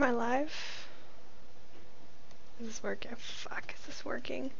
Am I live? Is this working? Fuck, is this working?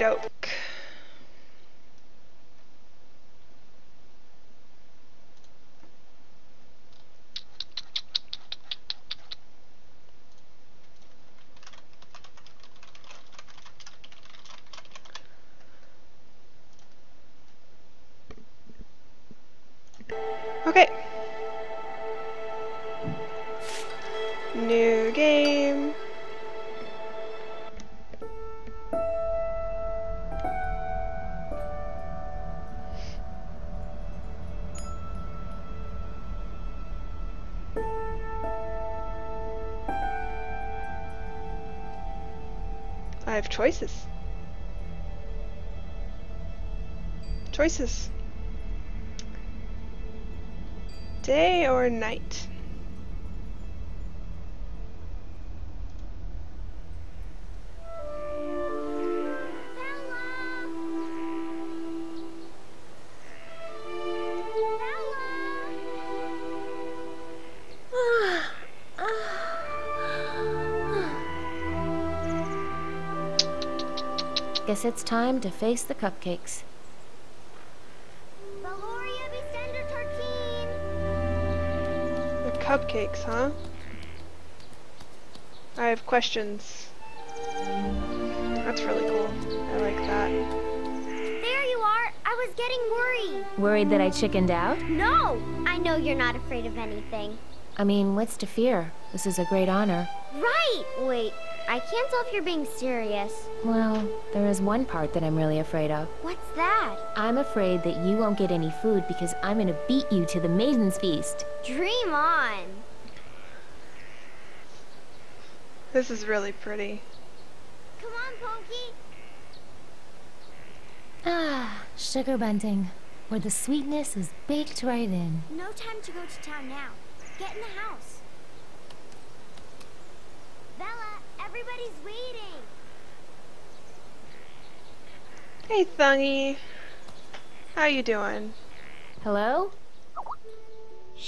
Okie choices. Choices. Day or night? Guess it's time to face the cupcakes. Valoria Vicender Tarkin! The cupcakes, huh? I have questions. That's really cool. I like that. There you are! I was getting worried. Worried that I chickened out? No! I know you're not afraid of anything. I mean, what's to fear? This is a great honor. Right! Wait, I can't tell if you're being serious. Well, there is one part that I'm really afraid of. What's that? I'm afraid that you won't get any food because I'm gonna beat you to the Maiden's Feast. Dream on! This is really pretty. Come on, Pokey! Ah, sugar bunting, where the sweetness is baked right in. No time to go to town now. Get in the house. Vella, everybody's waiting. Hey, Thungy. How you doing? Hello?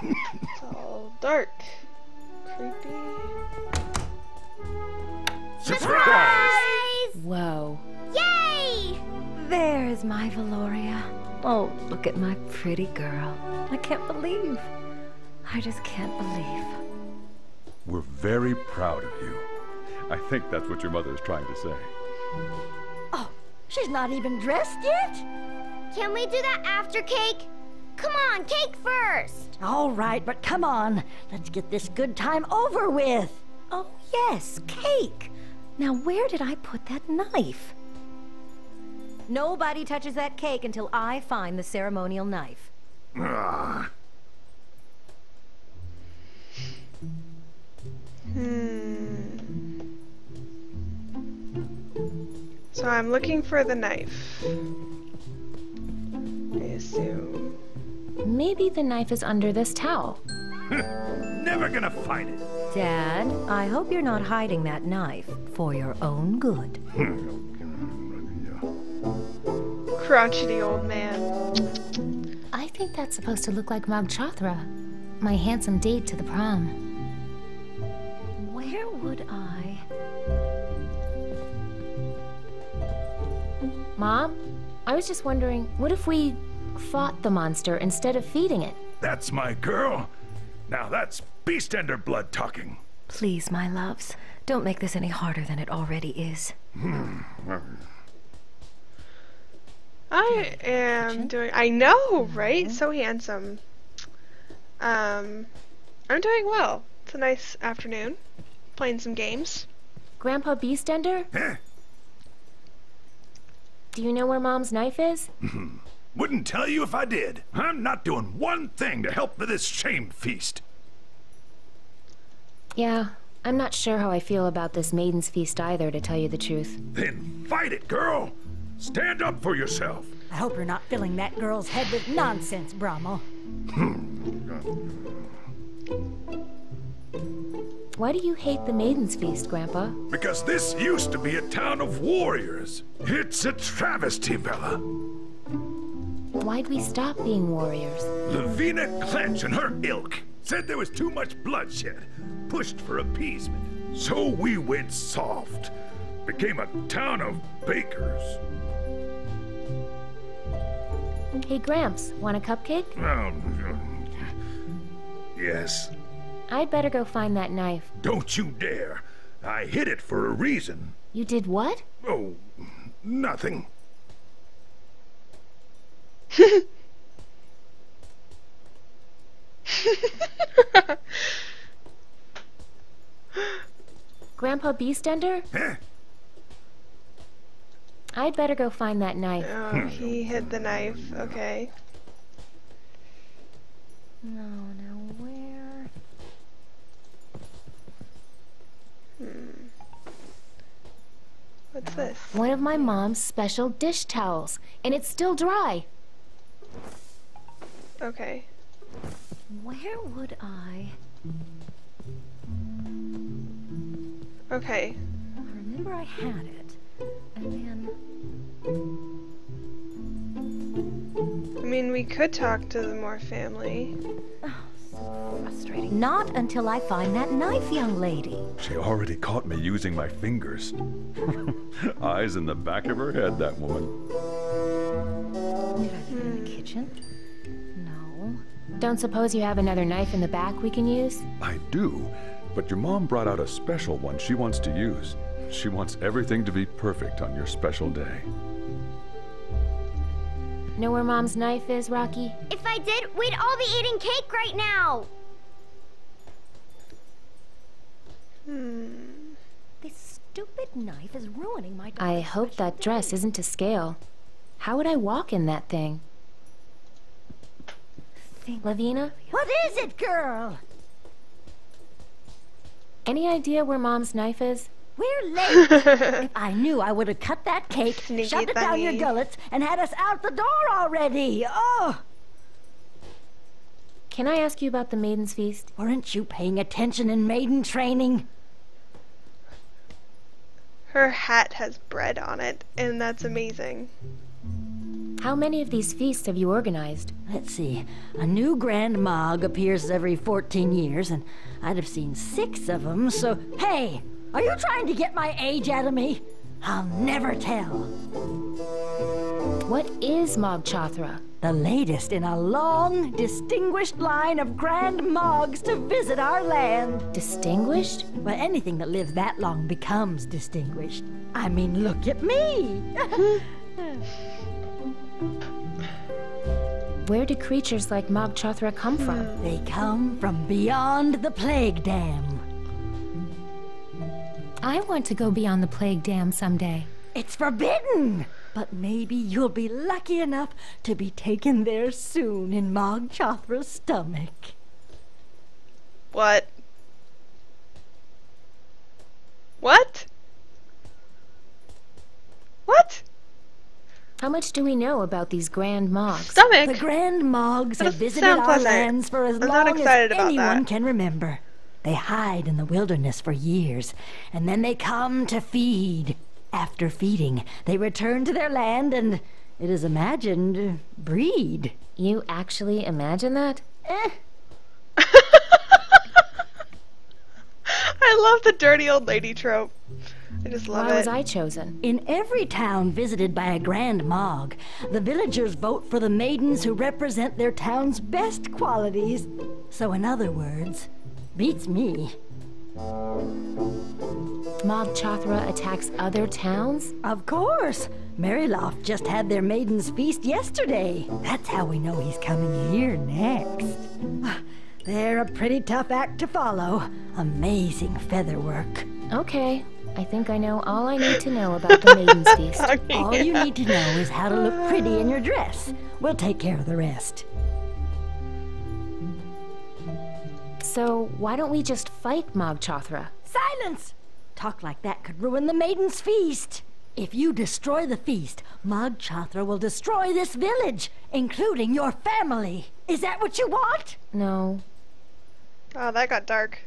It's all dark. Creepy. Surprise! Whoa. Yay! There's my Valoria. Oh, look at my pretty girl. I can't believe. I just can't believe. We're very proud of you. I think that's what your mother is trying to say. Oh, she's not even dressed yet? Can we do that after cake? Come on, cake first! All right, but come on. Let's get this good time over with. Oh, yes, cake. Now, where did I put that knife? Nobody touches that cake until I find the ceremonial knife. Ah, Hmm. So I'm looking for the knife. I assume. Maybe the knife is under this towel. Never gonna find it. Dad, I hope you're not hiding that knife for your own good. Crotchety old man. I think that's supposed to look like Mog Chothra, my handsome date to the prom. Where would I? Mom, I was just wondering, what if we fought the monster instead of feeding it. That's my girl. Now that's Beastender blood talking. Please, my loves, don't make this any harder than it already is. I am doing. I know, right? So handsome. Um, I'm doing well. It's a nice afternoon. Playing some games. Grandpa Beastender? Do you know where Mom's knife is? Hmm. Wouldn't tell you if I did. I'm not doing one thing to help with this shame feast. Yeah, I'm not sure how I feel about this Maiden's Feast either, to tell you the truth. Then fight it, girl. Stand up for yourself. I hope you're not filling that girl's head with nonsense, Brahmo. Hmm. Why do you hate the Maiden's Feast, Grandpa? Because this used to be a town of warriors. It's a travesty, Vella. Why'd we stop being warriors? Lavina Clench and her ilk said there was too much bloodshed, pushed for appeasement. So we went soft. Became a town of bakers. Hey, Gramps, want a cupcake? Um, yes. I'd better go find that knife. Don't you dare. I hid it for a reason. You did what? Oh, nothing. Grandpa Beastender? Huh? I'd better go find that knife. Oh, hmm. he hid the knife. Okay. No, now where? Hmm. What's this? One of my mom's special dish towels, and it's still dry. Okay. Where would I? Okay. I remember I had it, and then I mean, we could talk to the Moore family. Oh. Frustrating. Not until I find that knife, young lady. She already caught me using my fingers. Eyes in the back of her head, that woman. Did I leave it in the kitchen? No. Don't suppose you have another knife in the back we can use? I do, but your mom brought out a special one she wants to use. She wants everything to be perfect on your special day. Know where Mom's knife is, Rocky? If I did, we'd all be eating cake right now. Hmm. This stupid knife is ruining my. I hope special that dress isn't to scale. How would I walk in that thing? Think- Lavina, What is it, girl? any idea where Mom's knife is? We're late. if I knew, I would have cut that cake, Sneaky shoved it down your gullets, and had us out the door already. Oh, Can I ask you about the Maiden's Feast? weren't you paying attention in maiden training? Her hat has bread on it, and that's amazing. How many of these feasts have you organized? Let's see. A new Grand Mog appears every 14 years, and I'd have seen six of them, so. Hey! Are you trying to get my age out of me? I'll never tell. What is Mog Chothra? The latest in a long, distinguished line of Grand Mogs to visit our land. Distinguished? Well, anything that lives that long becomes distinguished. I mean, look at me. Where do creatures like Mog Chothra come from? they come from beyond the plague dam. I want to go beyond the plague dam someday. It's forbidden! But maybe you'll be lucky enough to be taken there soon in Mog Chothra's stomach. What? What? What? How much do we know about these Grand Mogs? Stomach? The Grand Mogs have visited our pleasant. lands for as I'm long as excited about anyone that. can remember. They hide in the wilderness for years, and then they come to feed. After feeding, they return to their land and, it is imagined, breed. You actually imagine that? Eh, I love the dirty old lady trope. I just love Why it. was I chosen? In every town visited by a Grand Mog, the villagers vote for the maidens who represent their town's best qualities. So, in other words, beats me. Mog Chothra attacks other towns? Of course. Meriloft just had their maiden's feast yesterday. That's how we know he's coming here next. They're a pretty tough act to follow. Amazing feather work. Okay, I think I know all I need to know about the Maiden's Feast. All you need to know is how to look pretty in your dress. We'll take care of the rest. So, why don't we just fight Mog Chothra? Silence! Talk like that could ruin the maiden's feast. If you destroy the feast, Mog Chothra will destroy this village, including your family. Is that what you want? No. Oh, that got dark.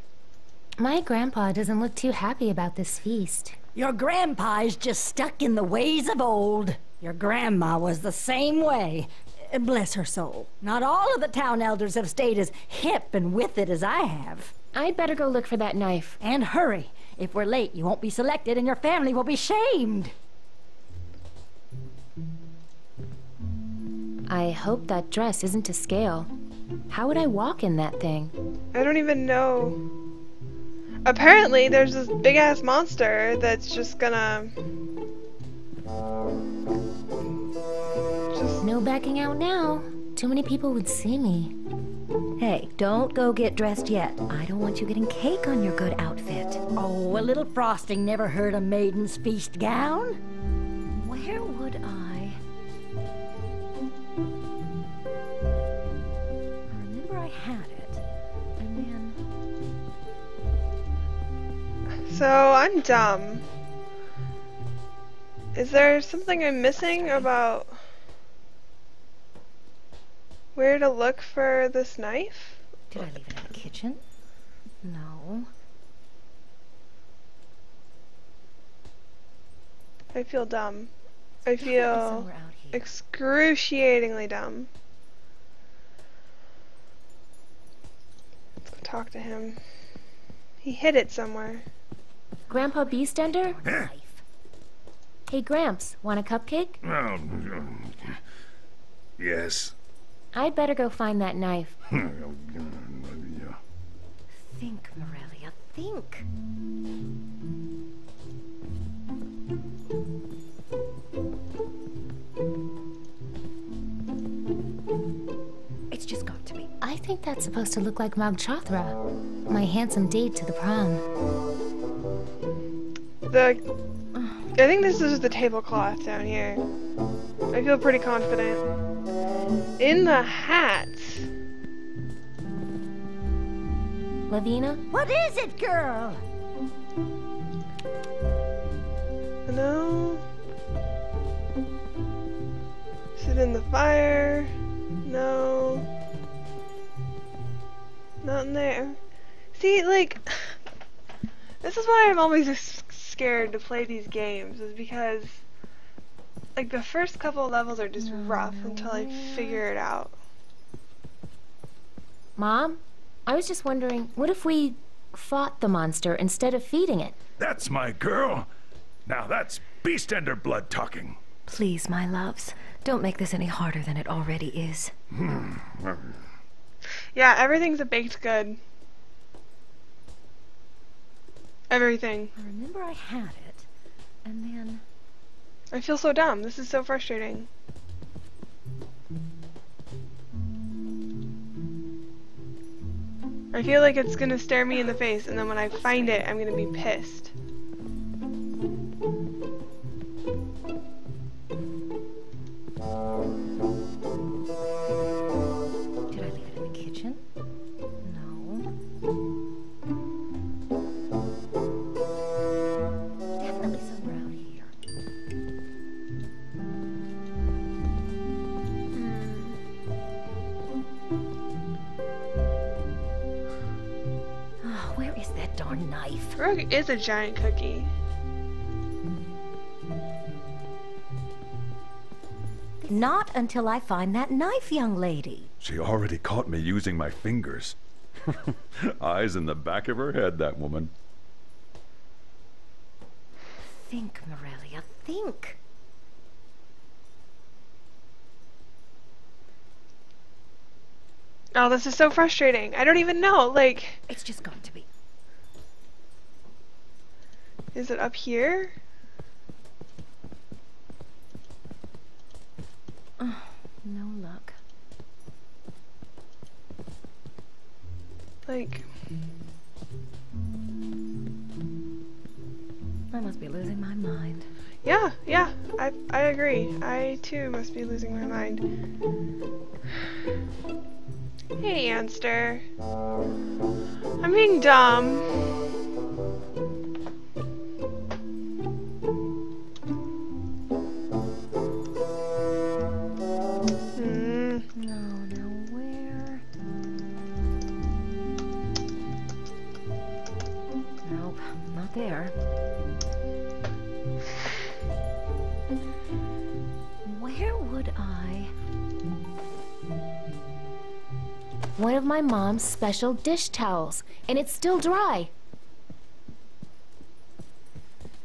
My grandpa doesn't look too happy about this feast. Your grandpa's just stuck in the ways of old. Your grandma was the same way. Uh, Bless her soul. Not all of the town elders have stayed as hip and with it as I have. I'd better go look for that knife. And hurry. If we're late, you won't be selected and your family will be shamed. I hope that dress isn't to scale. How would I walk in that thing? I don't even know. Apparently, there's this big ass monster that's just gonna. No backing out now. Too many people would see me. Hey, don't go get dressed yet. I don't want you getting cake on your good outfit. Oh, a little frosting never hurt a maiden's feast gown. Where would I? I remember I had it. And then. So, I'm dumb. Is there something I'm missing about where to look for this knife? Did I leave it in the kitchen? No. I feel dumb. I feel somewhere out here. excruciatingly dumb. Let's go talk to him. He hid it somewhere. Grandpa Beastender? Eh? Hey, Gramps, want a cupcake? Oh, yes. I'd better go find that knife. Think, Morelia, think. It's just got to be. I think that's supposed to look like Mog Chothra, my handsome date to the prom. The I think this is the tablecloth down here. I feel pretty confident. In the hat. Lavina? What is it, girl? No. Sit in the fire. No. Not in there. See, like, this is why I'm always s- scared to play these games, is because, like, the first couple of levels are just rough until I figure it out. Mom? I was just wondering, what if we fought the monster instead of feeding it? That's my girl. Now that's Beastender blood talking. Please, my loves, don't make this any harder than it already is. Hmm. Yeah, everything's a baked good. Everything. I remember I had it, and then. I feel so dumb. This is so frustrating. I feel like it's gonna stare me in the face, and then when I find it, I'm gonna be pissed. Knife? Rogue is a giant cookie. Not until I find that knife, young lady. She already caught me using my fingers. Eyes in the back of her head, that woman. Think, Morelia, think. Oh, this is so frustrating. I don't even know. Like, It's just got to be. Is it up here? No luck. Like, I must be losing my mind. yeah, yeah, I, I agree. I too must be losing my mind. Hey, Anster. I'm being dumb. My mom's special dish towels, and it's still dry.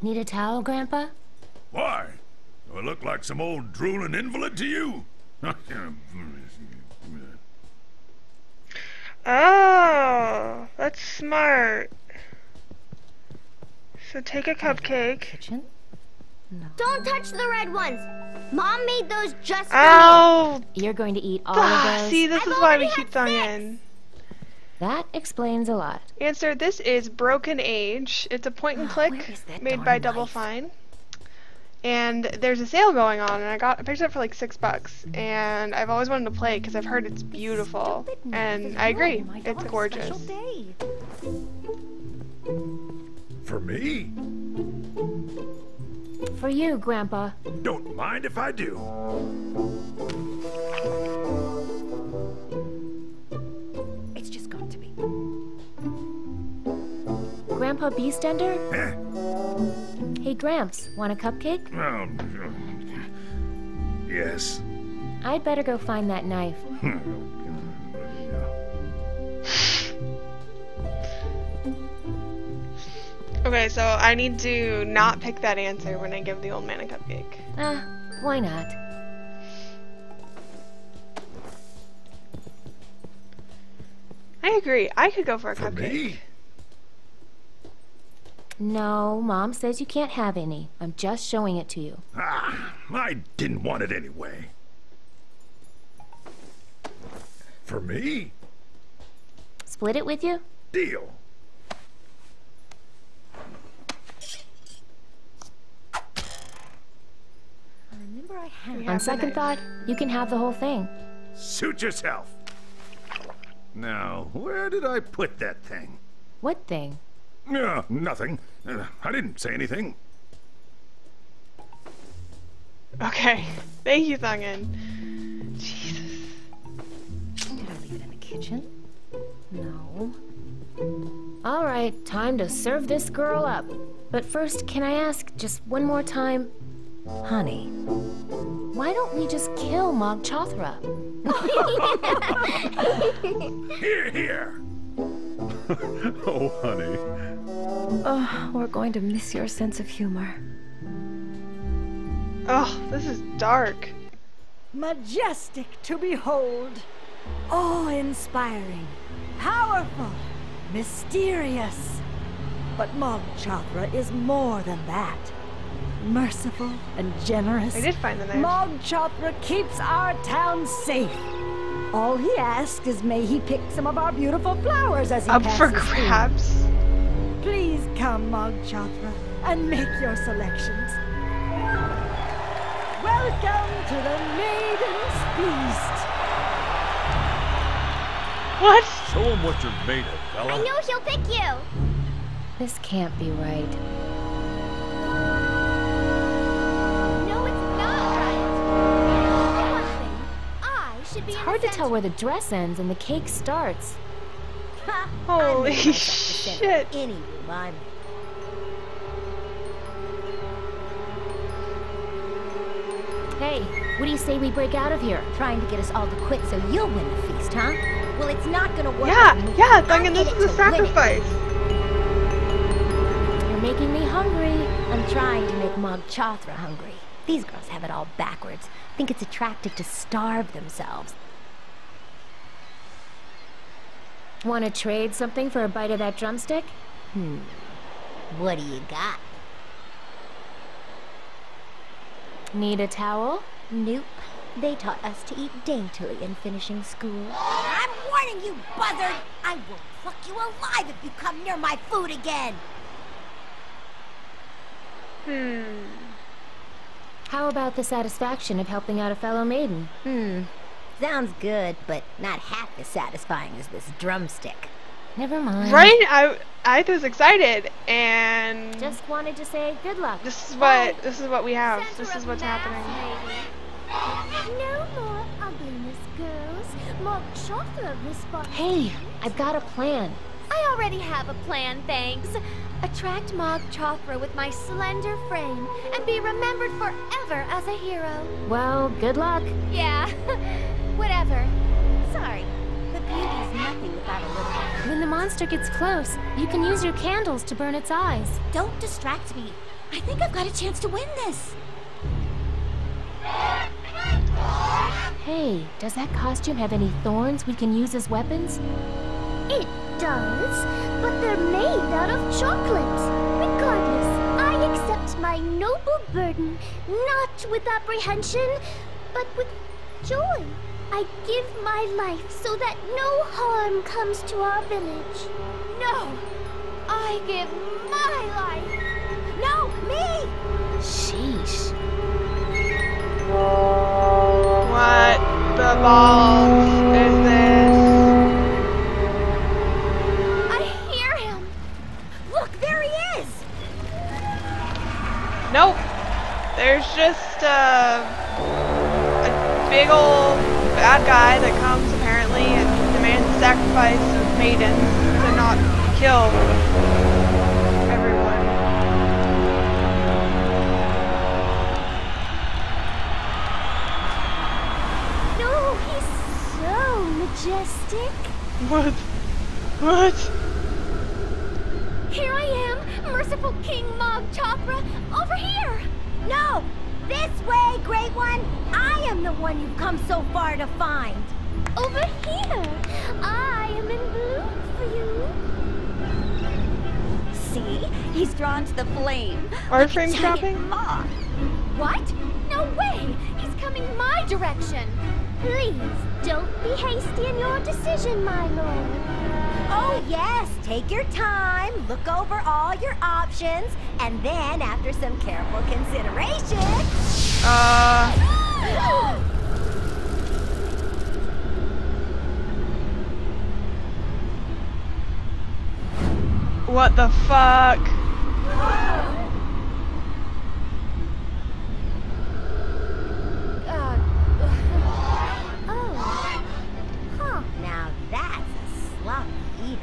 Need a towel, Grandpa? Why? Do I look like some old drooling invalid to you? Oh, that's smart. So take a cupcake. Kitchen? No. Don't touch the red ones. Mom made those just for Oh, You're going to eat all ah, of those? see, this I've is why we keep had six. in. That explains a lot. Answer, this is Broken Age. It's a point and Oh, click where is that made by Double knife? Fine. And there's a sale going on, and I got I picked it up for like six bucks. And I've always wanted to play because I've heard it's beautiful, Stupid and I agree, ruining it's gorgeous. For me? For you, Grandpa. Don't mind if I do. Grandpa Beastender? Eh? Hey, Gramps, want a cupcake? Well, yes. I'd better go find that knife. Okay, so I need to not pick that answer when I give the old man a cupcake. Ah, why not? I agree. I could go for a For cupcake. me? No, Mom says you can't have any. I'm just showing it to you. Ah, I didn't want it anyway. For me? Split it with you? Deal. I remember I had. We On second thought, you can have the whole thing. Suit yourself. Now, where did I put that thing? What thing? Uh, nothing. Uh, I didn't say anything. Okay. Thank you, Thungin. Jesus. Did I leave it in the kitchen? No. All right, time to serve this girl up. But first, can I ask just one more time? Honey, Why don't we just kill Mog Chothra? Here, here. Oh, honey. Oh, we're going to miss your sense of humor. Oh, this is dark. Majestic to behold, awe-inspiring, powerful, mysterious. But Mog Chothra is more than that. Merciful and generous. I did find the knife. Mog Chothra keeps our town safe. All he asks is may he pick some of our beautiful flowers as he Up passes for grabs. Please come, Mog Chothra, and make your selections. Welcome to the Maiden's Feast. What? Show him what you're made of, fella. I know he'll pick you. This can't be right. No, it's not right. For I should be It's hard to tell where the dress ends and the cake starts. Holy shit. Any room Hey, what do you say we break out of here? Trying to get us all to quit so you'll win the feast, huh? Well, it's not gonna work. Yeah, yeah, I'm this is a to win it. sacrifice. You're making me hungry. I'm trying to make Mog Chothra hungry. These girls have it all backwards. Think it's attractive to starve themselves. Want to trade something for a bite of that drumstick? Hmm. What do you got? Need a towel? Nope. They taught us to eat daintily in finishing school. I'm warning you, buzzard! I will pluck you alive if you come near my food again! Hmm. How about the satisfaction of helping out a fellow maiden? Hmm. Sounds good, but not half as satisfying as this drumstick. Never mind. Right? I I was excited and Just wanted to say good luck. this is what this is what we have. This is what's happening. No more ugliness, girls. Mog Chothra responds. Hey, I've got a plan. I already have a plan, thanks. Attract Mog Chothra with my slender frame and be remembered forever as a hero. Well, good luck. Yeah, whatever. Sorry, nothing without a little. When the monster gets close, you can use your candles to burn its eyes. Don't distract me. I think I've got a chance to win this. Hey, does that costume have any thorns we can use as weapons? It does, but they're made out of chocolate. Regardless, I accept my noble burden, not with apprehension, but with joy. I give my life so that no harm comes to our village. No, I give my life. No, me! Sheesh. What the balls is this? I hear him. Look, there he is! Nope. There's just uh, a big old bad guy that comes apparently and demands the sacrifice of maidens to not kill everyone. No, he's so majestic. What? What? Here I am, merciful King Mog Chothra, over here. No! This way, Great One! I am the one you've come so far to find! Over here. I am in bloom for you. See? He's drawn to the flame. Are like a frames dropping? moth. What? No way! He's coming my direction. Please, don't be hasty in your decision, my lord. Oh, yes, take your time, look over all your options, and then, after some careful consideration. Uh, what the fuck? Now that's sloppy eater.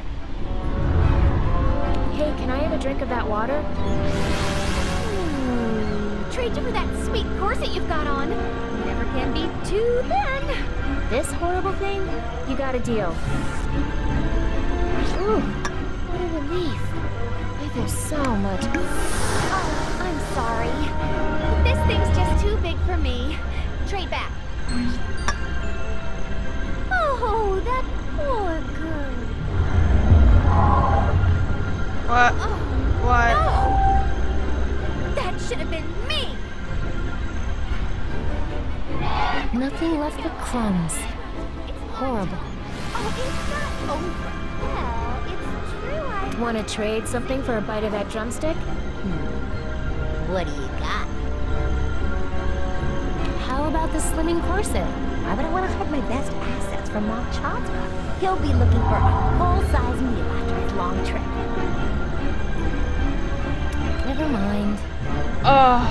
Hey, can I have a drink of that water? Hmm. Trade you for that sweet corset you've got on. Never can be too thin. This horrible thing? You got a deal. Ooh, what a relief. I feel so much. Oh, I'm sorry. This thing's just too big for me. Trade back. Oh, that poor girl. What? Oh, What? no! That should have been Nothing left but crumbs. Horrible. Oh, it's not over. Well, it's true I... Want to trade something for a bite of that drumstick? Hmm. What do you got? How about the slimming corset? Why would I want to hide my best assets from Mog Chothra? He'll be looking for a full-size meal after his long trip. Never mind. Ugh.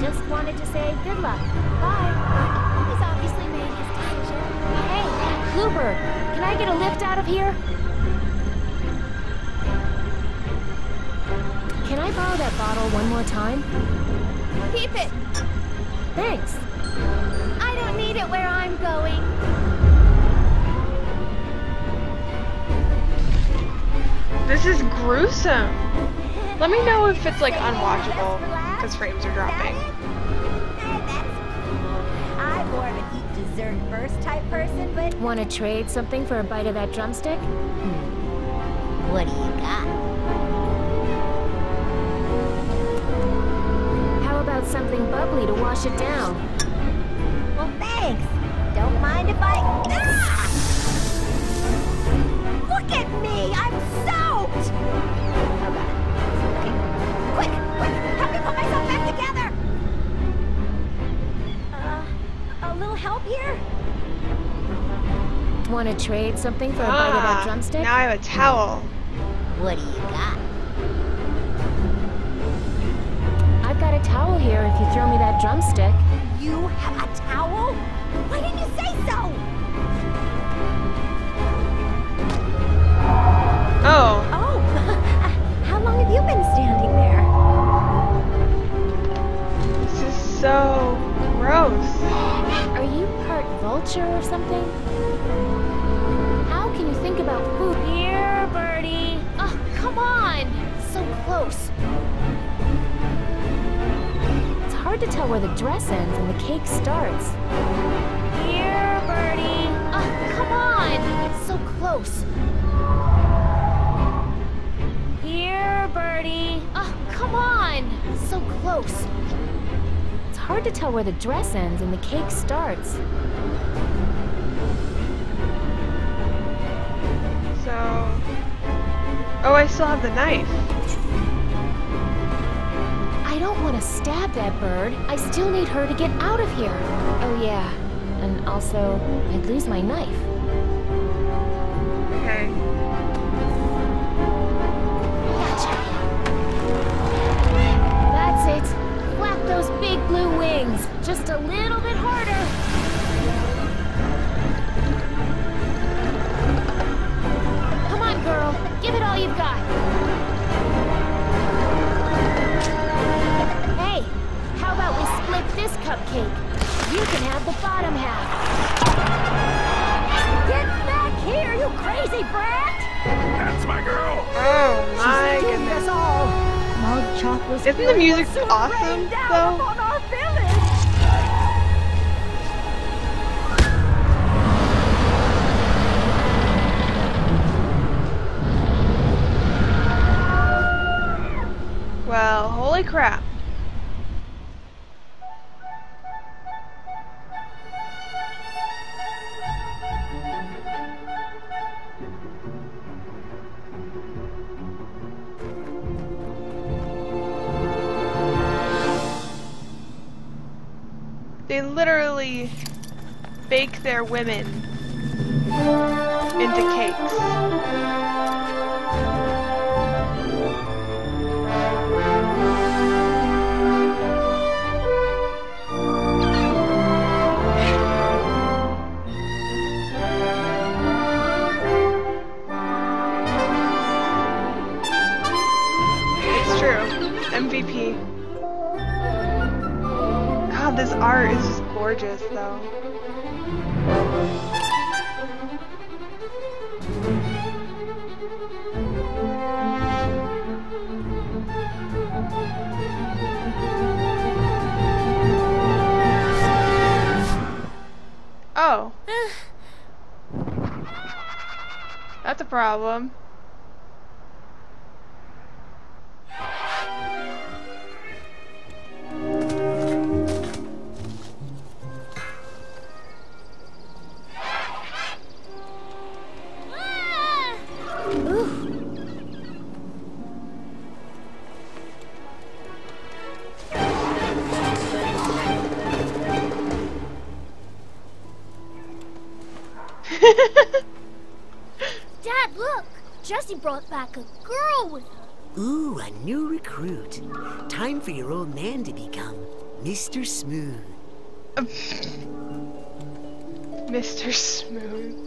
Just wanted to say good luck. Bye. He's obviously made his decision. Hey, Bluebird, can I get a lift out of here? Can I borrow that bottle one more time? Keep it! Thanks. I don't need it where I'm going. This is gruesome. Let me know if it's like unwatchable because frames are dropping. Dessert first type person, but Want to trade something for a bite of that drumstick? Hmm. what do you got? How about something bubbly to wash it down? Well, thanks. Don't mind if I. Ah! Look at me! I'm soaked! Oh god. Okay. Quick! Quick! Help here? Want to trade something for a bite of that Ah, drumstick? now I have a towel. What do you got? I've got a towel here if you throw me that drumstick. You have a towel? Why didn't you say so? Oh, Oh, how long have you been standing there? this is so vulture or something? How can you think about food? Here, Birdie. Oh, come on. So close. It's hard to tell where the dress ends and the cake starts. Here, Birdie. Oh, come on. So close. Here, Birdie. Oh, come on. So close. Hard to tell where the dress ends and the cake starts. So, oh, I still have the knife. I don't want to stab that bird. I still need her to get out of here. Oh, yeah. And also, I'd lose my knife. Blue wings. Just a little bit harder. Come on, girl. Give it all you've got. Hey, how about we split this cupcake? You can have the bottom half. Get back here, you crazy brat! That's my girl. Oh my Doomed goodness. us all. Mug chocolate. Isn't the music so awesome, though? Holy crap. They literally bake their women new recruit. Time for your old man to become Mr. Smooth. Mr. Smooth.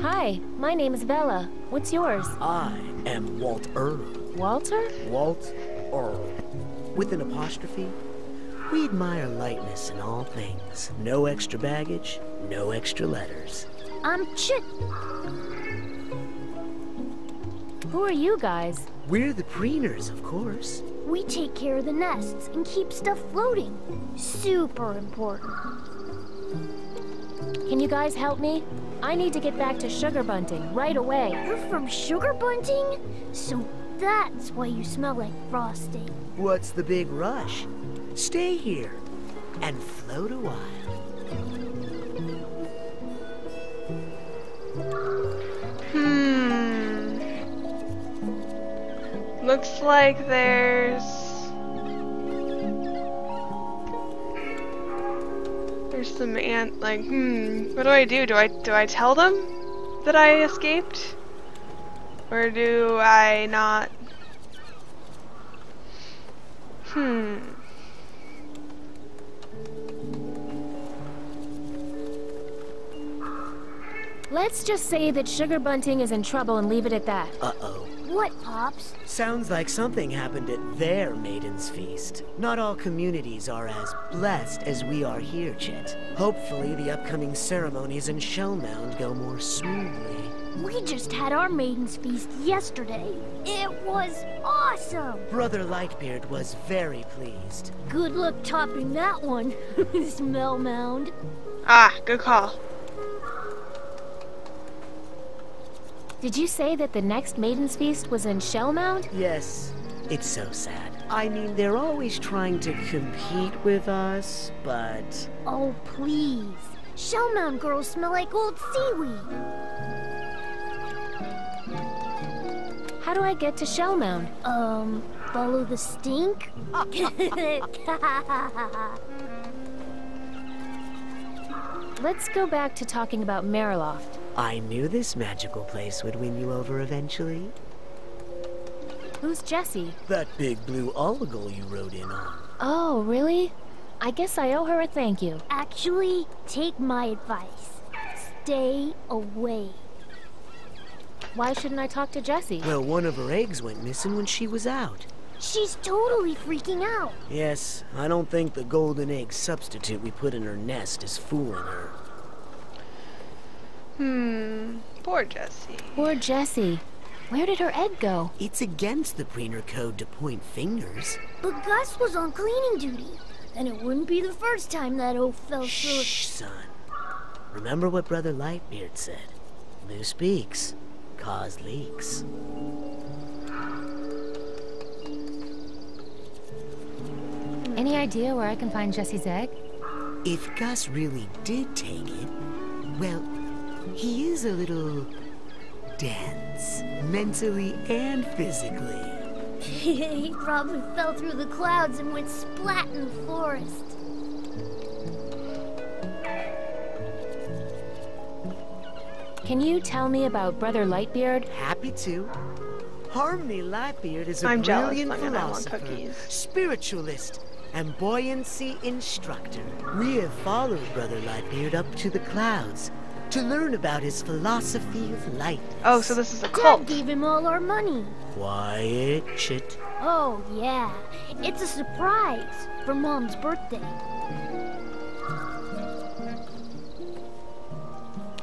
Hi, my name is Vella. What's yours? I am Walt Earl. Walter? Walt Earl. With an apostrophe. We admire lightness in all things. No extra baggage, no extra letters. I'm Chit. Who are you guys? We're the preeners, of course. We take care of the nests and keep stuff floating. Super important. Can you guys help me? I need to get back to Sugar Bunting right away. You're from Sugar Bunting? So that's why you smell like frosting. What's the big rush? Stay here and float a while. Looks like there's there's some ant like hmm. What do I do? Do I do I tell them that I escaped, or do I not? Hmm. Let's just say that Sugar Bunting is in trouble and leave it at that. Uh-oh. What, Pops? Sounds like something happened at their Maiden's Feast. Not all communities are as blessed as we are here, Chet. Hopefully the upcoming ceremonies in Shellmound go more smoothly. We just had our Maiden's Feast yesterday. It was awesome! Brother Lightbeard was very pleased. Good luck topping that one, Smell Mound. Ah, good call. Did you say that the next Maiden's Feast was in Shellmound? Yes, it's so sad. I mean, they're always trying to compete with us, but... Oh, please. Shellmound girls smell like old seaweed. How do I get to Shellmound? Um, follow the stink? Let's go back to talking about Meriloft. I knew this magical place would win you over eventually. Who's Jessie? That big blue oligal you rode in on. Oh, really? I guess I owe her a thank you. Actually, take my advice. Stay away. Why shouldn't I talk to Jessie? Well, one of her eggs went missing when she was out. She's totally freaking out. Yes, I don't think the golden egg substitute we put in her nest is fooling her. Hmm. Poor Jessie. Poor Jessie. Where did her egg go? It's against the Preener Code to point fingers. But Gus was on cleaning duty. And it wouldn't be the first time that oaf fell through. Shh, son. Remember what Brother Lightbeard said. Loose beaks cause leaks. Any idea where I can find Jessie's egg? If Gus really did take it, well, he is a little dense, mentally and physically. he probably fell through the clouds and went splat in the forest. Can you tell me about Brother Lightbeard? Happy to. Harmony Lightbeard is a I'm brilliant but I want philosopher, cookies. spiritualist, and buoyancy instructor. We have followed Brother Lightbeard up to the clouds to learn about his philosophy of light. Oh, so this is a cult. Dad gave him all our money. Quiet, chit. Oh, yeah. It's a surprise for Mom's birthday.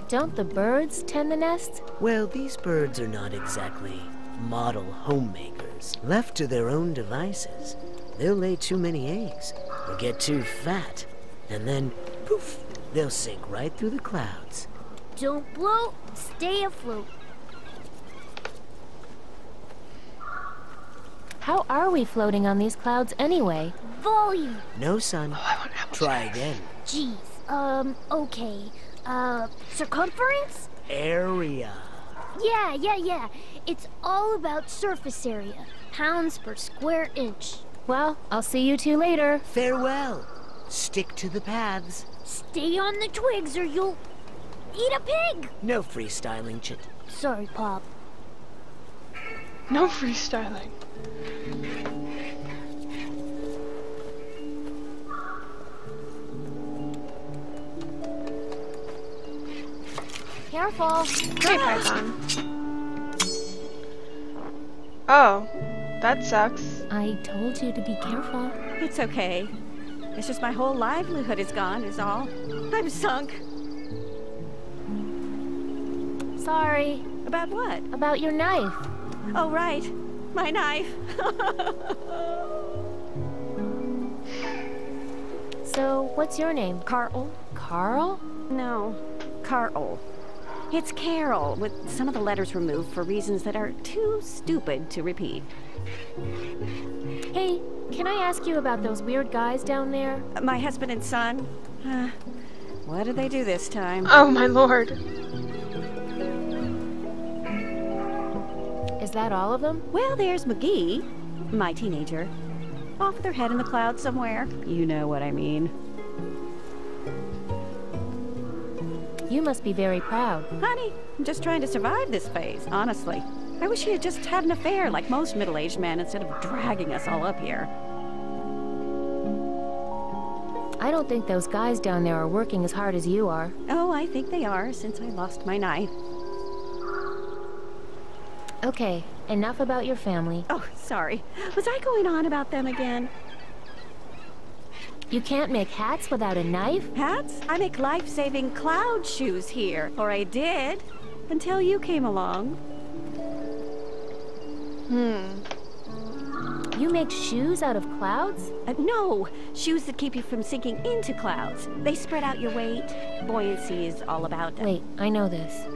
Don't the birds tend the nests? Well, these birds are not exactly model homemakers. Left to their own devices, they'll lay too many eggs or get too fat, and then poof, they'll sink right through the clouds. Don't bloat, stay afloat. How are we floating on these clouds anyway? Volume. No, son. I want apple Try again. Jeez. Um, okay. Uh, circumference? Area. Yeah, yeah, yeah. It's all about surface area. Pounds per square inch. Well, I'll see you two later. Farewell. Stick to the paths. Stay on the twigs or you'll eat a pig. No freestyling, chit. Sorry, Pop. No freestyling. Careful. Great Python. Oh, that sucks. I told you to be careful. It's okay. It's just my whole livelihood is gone, is all. I'm sunk. Sorry. About what? About your knife. Oh, right. My knife. so, what's your name? Carl. Carl? No, Carl. It's Carol, with some of the letters removed for reasons that are too stupid to repeat. Hey, can I ask you about those weird guys down there? My husband and son. Uh, what did they do this time? Oh my lord. That all of them? Well, there's McGee, my teenager. Off her head in the clouds somewhere. You know what I mean. You must be very proud. Honey, I'm just trying to survive this phase, honestly. I wish he had just had an affair like most middle-aged men instead of dragging us all up here. I don't think those guys down there are working as hard as you are. Oh, I think they are, since I lost my knife. Okay, enough about your family. Oh, sorry. Was I going on about them again? You can't make hats without a knife? Hats? I make life-saving cloud shoes here. Or I did. Until you came along. Hmm. You make shoes out of clouds? Uh, no! Shoes that keep you from sinking into clouds. They spread out your weight. Buoyancy is all about... Wait, I know this.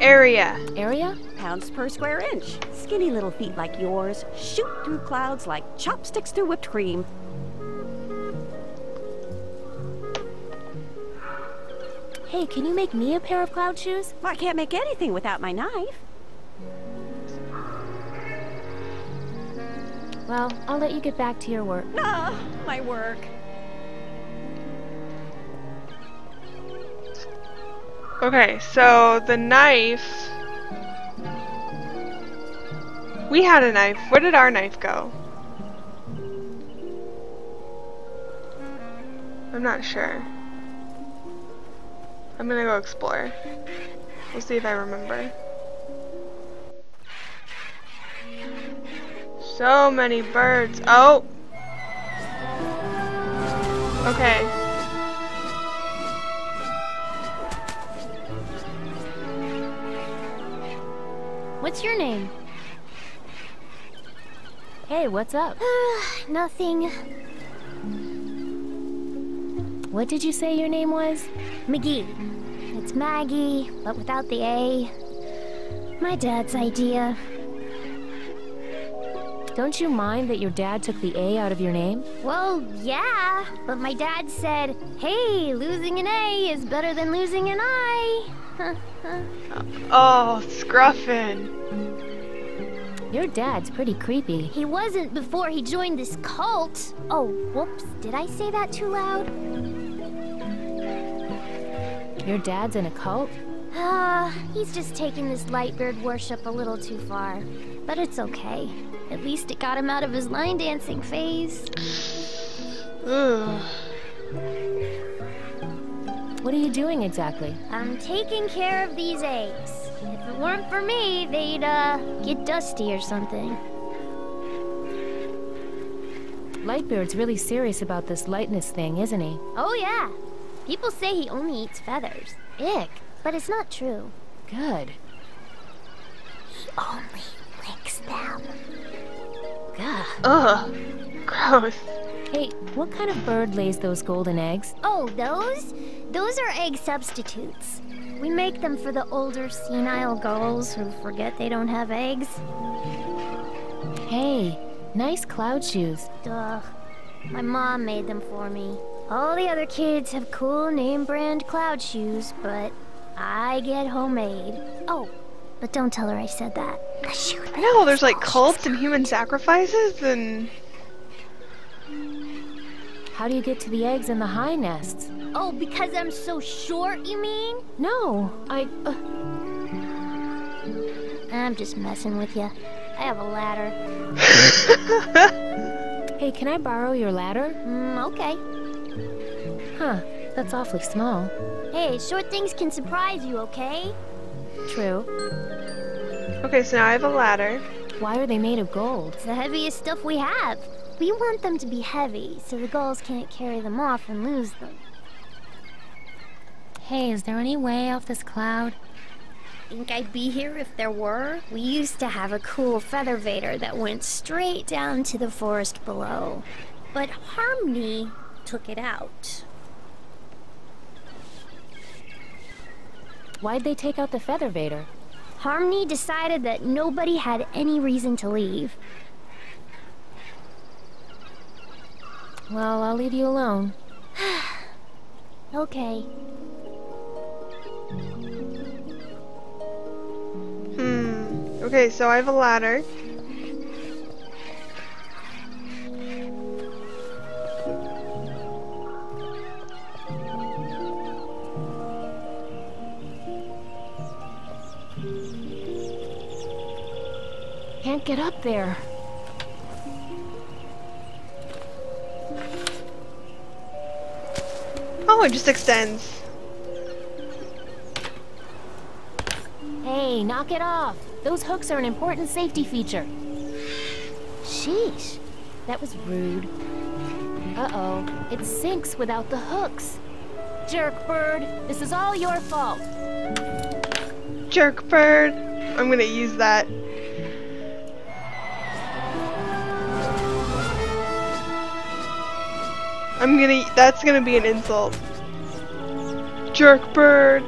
Area. Area? Pounds per square inch. Skinny little feet like yours shoot through clouds like chopsticks through whipped cream. Hey, can you make me a pair of cloud shoes? Well, I can't make anything without my knife. Well, I'll let you get back to your work. Ah, my work. Okay, so the knife. We had a knife. Where did our knife go? I'm not sure. I'm gonna go explore. We'll see if I remember. So many birds. Oh! Okay. What's your name? Hey, what's up? Nothing. What did you say your name was? McGee. It's Maggie, but without the A. My dad's idea. Don't you mind that your dad took the A out of your name? Well, yeah, but my dad said, hey, losing an A is better than losing an I. Oh, Scruffin. Your dad's pretty creepy. He wasn't before he joined this cult. Oh, whoops, did I say that too loud? Your dad's in a cult? Ah, he's just taking this Lightbeard worship a little too far. But it's okay. At least it got him out of his line dancing phase. Ugh. What are you doing exactly? I'm taking care of these eggs. If it weren't for me, they'd, uh, get dusty or something. Lightbeard's really serious about this lightness thing, isn't he? Oh, yeah. People say he only eats feathers. Ick. But it's not true. Good. He only licks them. Gah. Ugh. Gross. Hey, what kind of bird lays those golden eggs? Oh, those? Those are egg substitutes. We make them for the older senile girls who forget they don't have eggs. Hey, nice cloud shoes. Duh. My mom made them for me. All the other kids have cool name brand cloud shoes, but I get homemade. Oh, but don't tell her I said that. I know, there's like cults and human sacrifices and... How do you get to the eggs in the high nests? Oh, because I'm so short, you mean? No, I... Uh... I'm just messing with you. I have a ladder. hey, can I borrow your ladder? Mm, okay. Huh, that's awfully small. Hey, short things can surprise you, okay? True. Okay, so now I have a ladder. Why are they made of gold? It's the heaviest stuff we have. We want them to be heavy, so the gulls can't carry them off and lose them. Hey, is there any way off this cloud? Think I'd be here if there were? We used to have a cool feather vader that went straight down to the forest below. But Harmony took it out. Why'd they take out the Feather Vader? Harmony decided that nobody had any reason to leave. Well, I'll leave you alone. okay. Hmm. Okay, so I have a ladder. Can't get up there. Oh, it just extends. Hey, knock it off. Those hooks are an important safety feature. Sheesh, that was rude. Uh-oh, it sinks without the hooks. Jerk bird, this is all your fault. Jerk bird. I'm gonna use that. I'm gonna, that's gonna be an insult. Jerk bird.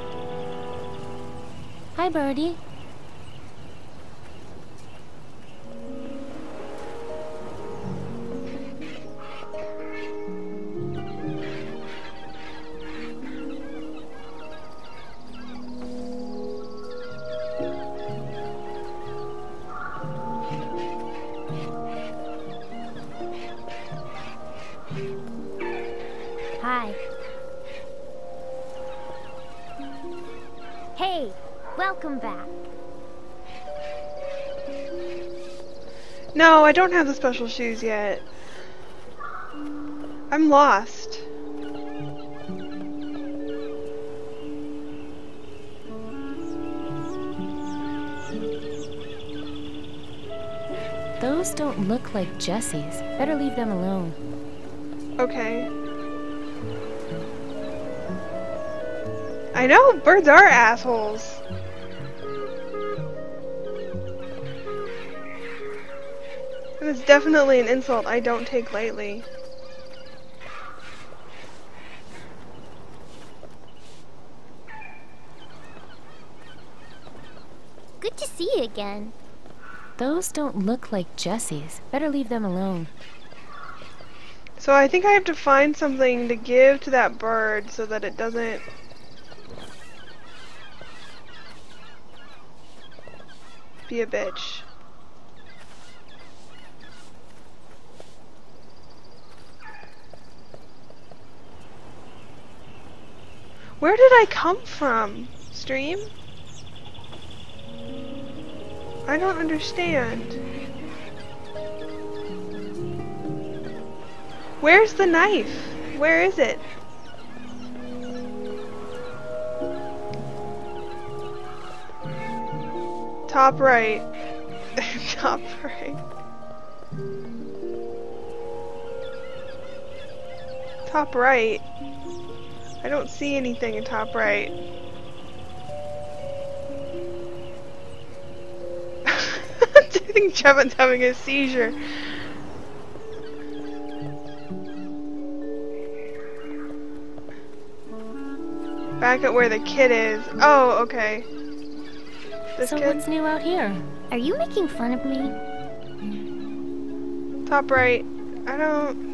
Hi, Birdie. Don't have the special shoes yet. I'm lost. Those don't look like Jessie's. Better leave them alone. Okay. I know, birds are assholes. And it's definitely an insult I don't take lightly. Good to see you again. Those don't look like Jessie's. Better leave them alone. So I think I have to find something to give to that bird so that it doesn't be a bitch. Where did I come from? Stream? I don't understand. Where's the knife? Where is it? Top right. Top right. Top right. I don't see anything in top right. I think Jevin's having a seizure. Back at where the kid is. Oh, okay. This so kid? what's new out here? Are you making fun of me? Top right. I don't...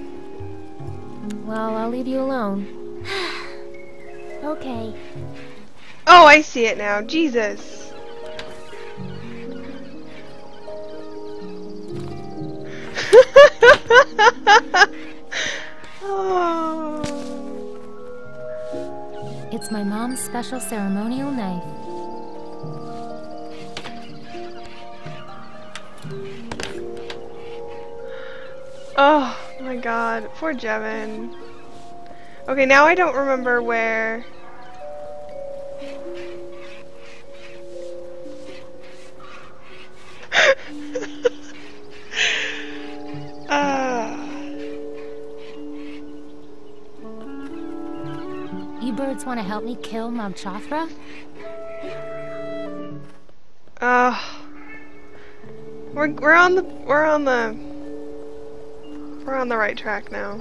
Well, I'll leave you alone. Okay. Oh, I see it now. Jesus. oh. It's my mom's special ceremonial knife. Oh my god. Poor Jevin. Okay, now I don't remember where... birds want to help me kill Mog Chothra? Uh, we're we're on the we're on the we're on the right track now.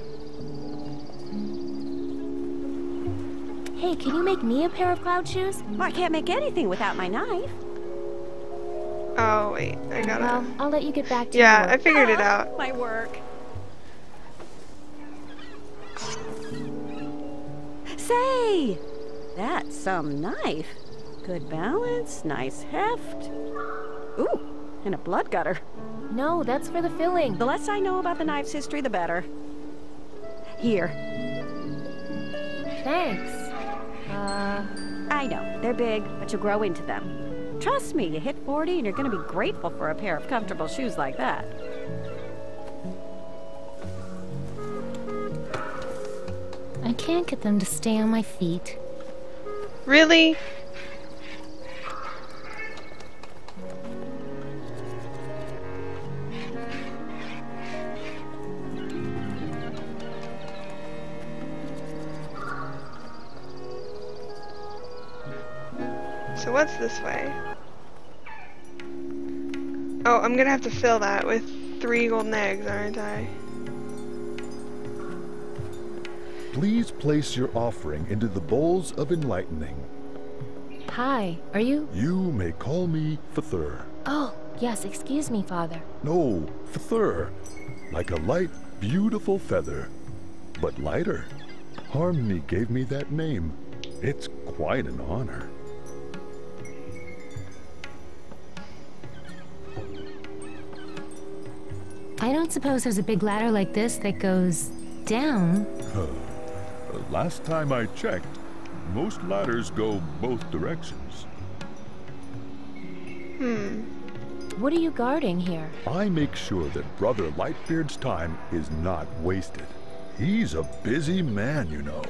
Hey, can you make me a pair of cloud shoes? Well, I can't make anything without my knife. Oh wait, I gotta. Well, I'll let you get back to yeah, your I figured it out. My work. Say, that's some knife. Good balance, nice heft. Ooh, and a blood gutter. No, that's for the filling. The less I know about the knife's history, the better. Here. Thanks. Uh, I know, they're big, but you'll grow into them. Trust me, you hit 40 and you're gonna be grateful for a pair of comfortable shoes like that. Can't get them to stay on my feet. Really? So what's this way? Oh, I'm gonna have to fill that with three golden eggs, aren't I? Please place your offering into the bowls of enlightening. hi. Are you? You may call me Fathur. Oh, yes, excuse me, Father. No, Fathur. Like a light, beautiful feather. But lighter. Harmony gave me that name. It's quite an honor. I don't suppose there's a big ladder like this that goes down. Uh, The last time I checked, most ladders go both directions. Hmm. What are you guarding here? I make sure that Brother Lightbeard's time is not wasted. He's a busy man, you know.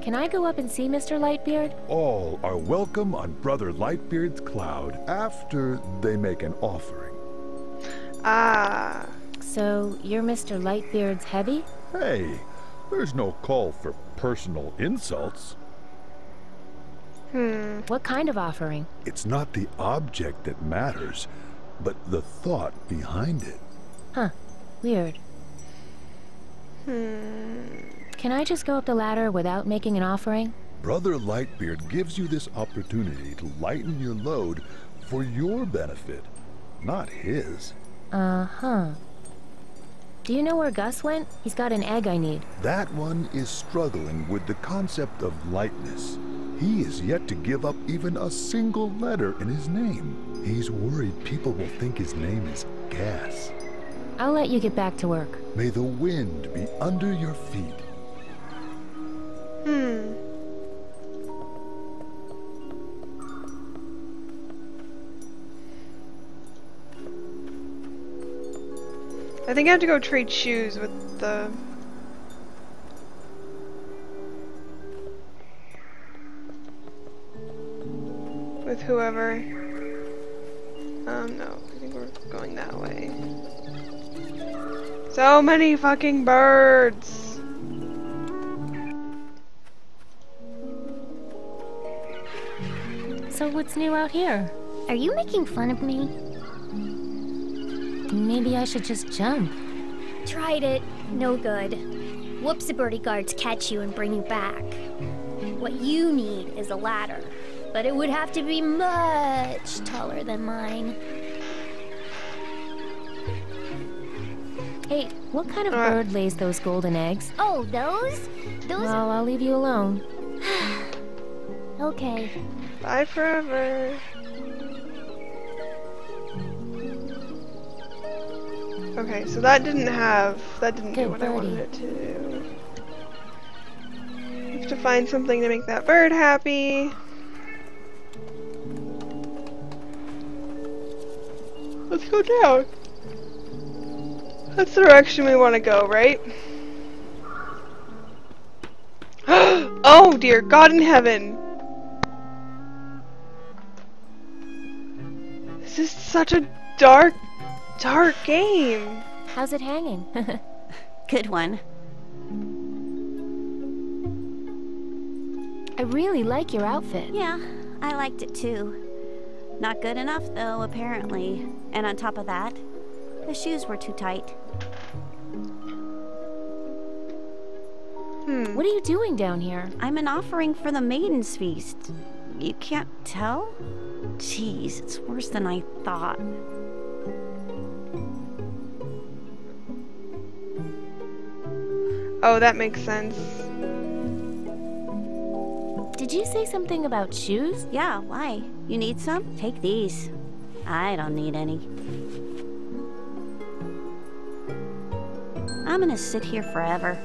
Can I go up and see Mr. Lightbeard? All are welcome on Brother Lightbeard's cloud after they make an offering. Ah. So, you're Mr. Lightbeard's heavy? Hey, there's no call for personal insults. Hmm. What kind of offering? It's not the object that matters, but the thought behind it. Huh. Weird. Hmm. Can I just go up the ladder without making an offering? Brother Lightbeard gives you this opportunity to lighten your load for your benefit, not his. Uh-huh. Do you know where Gus went? He's got an egg I need. That one is struggling with the concept of lightness. He is yet to give up even a single letter in his name. He's worried people will think his name is gas. I'll let you get back to work. May the wind be under your feet. Hmm. I think I have to go trade shoes with the... With whoever. Um, no. I think we're going that way. So many fucking birds! So what's new out here? Are you making fun of me? Maybe I should just jump. Tried it. No good. Whoopsie birdie guards catch you and bring you back. What you need is a ladder, but it would have to be much taller than mine. Hey, what kind of Uh. bird lays those golden eggs? Oh, those? Those Well, I'll leave you alone. Okay. Bye forever. Okay, so that didn't have, that didn't do Good what I wanted it to do. Have to find something to make that bird happy. Let's go down. That's the direction we want to go, right? oh dear God in heaven. This is such a dark, dark game. How's it hanging? Good one. I really like your outfit. Yeah, I liked it too. Not good enough, though, apparently. And on top of that, the shoes were too tight. Hmm. What are you doing down here? I'm an offering for the Maiden's Feast. You can't tell? Jeez, it's worse than I thought. Oh, that makes sense. Did you say something about shoes? Yeah, why? You need some? Take these. I don't need any. I'm gonna sit here forever.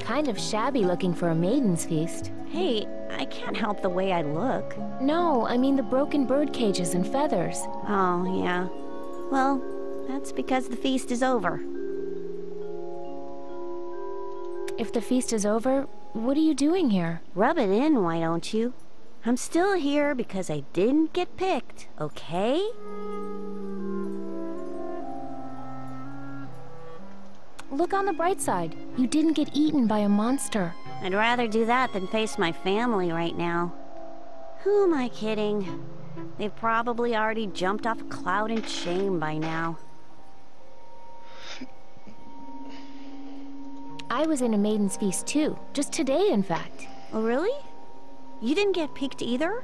Kind of shabby looking for a maiden's feast. Hey, I can't help the way I look. No, I mean the broken bird cages and feathers. Oh, yeah. Well, that's because the feast is over. If the feast is over, what are you doing here? Rub it in, why don't you? I'm still here because I didn't get picked, okay? Look on the bright side. You didn't get eaten by a monster. I'd rather do that than face my family right now. Who am I kidding? They've probably already jumped off a cloud in shame by now. I was in a maiden's feast too, just today in fact. Oh, really? You didn't get picked either?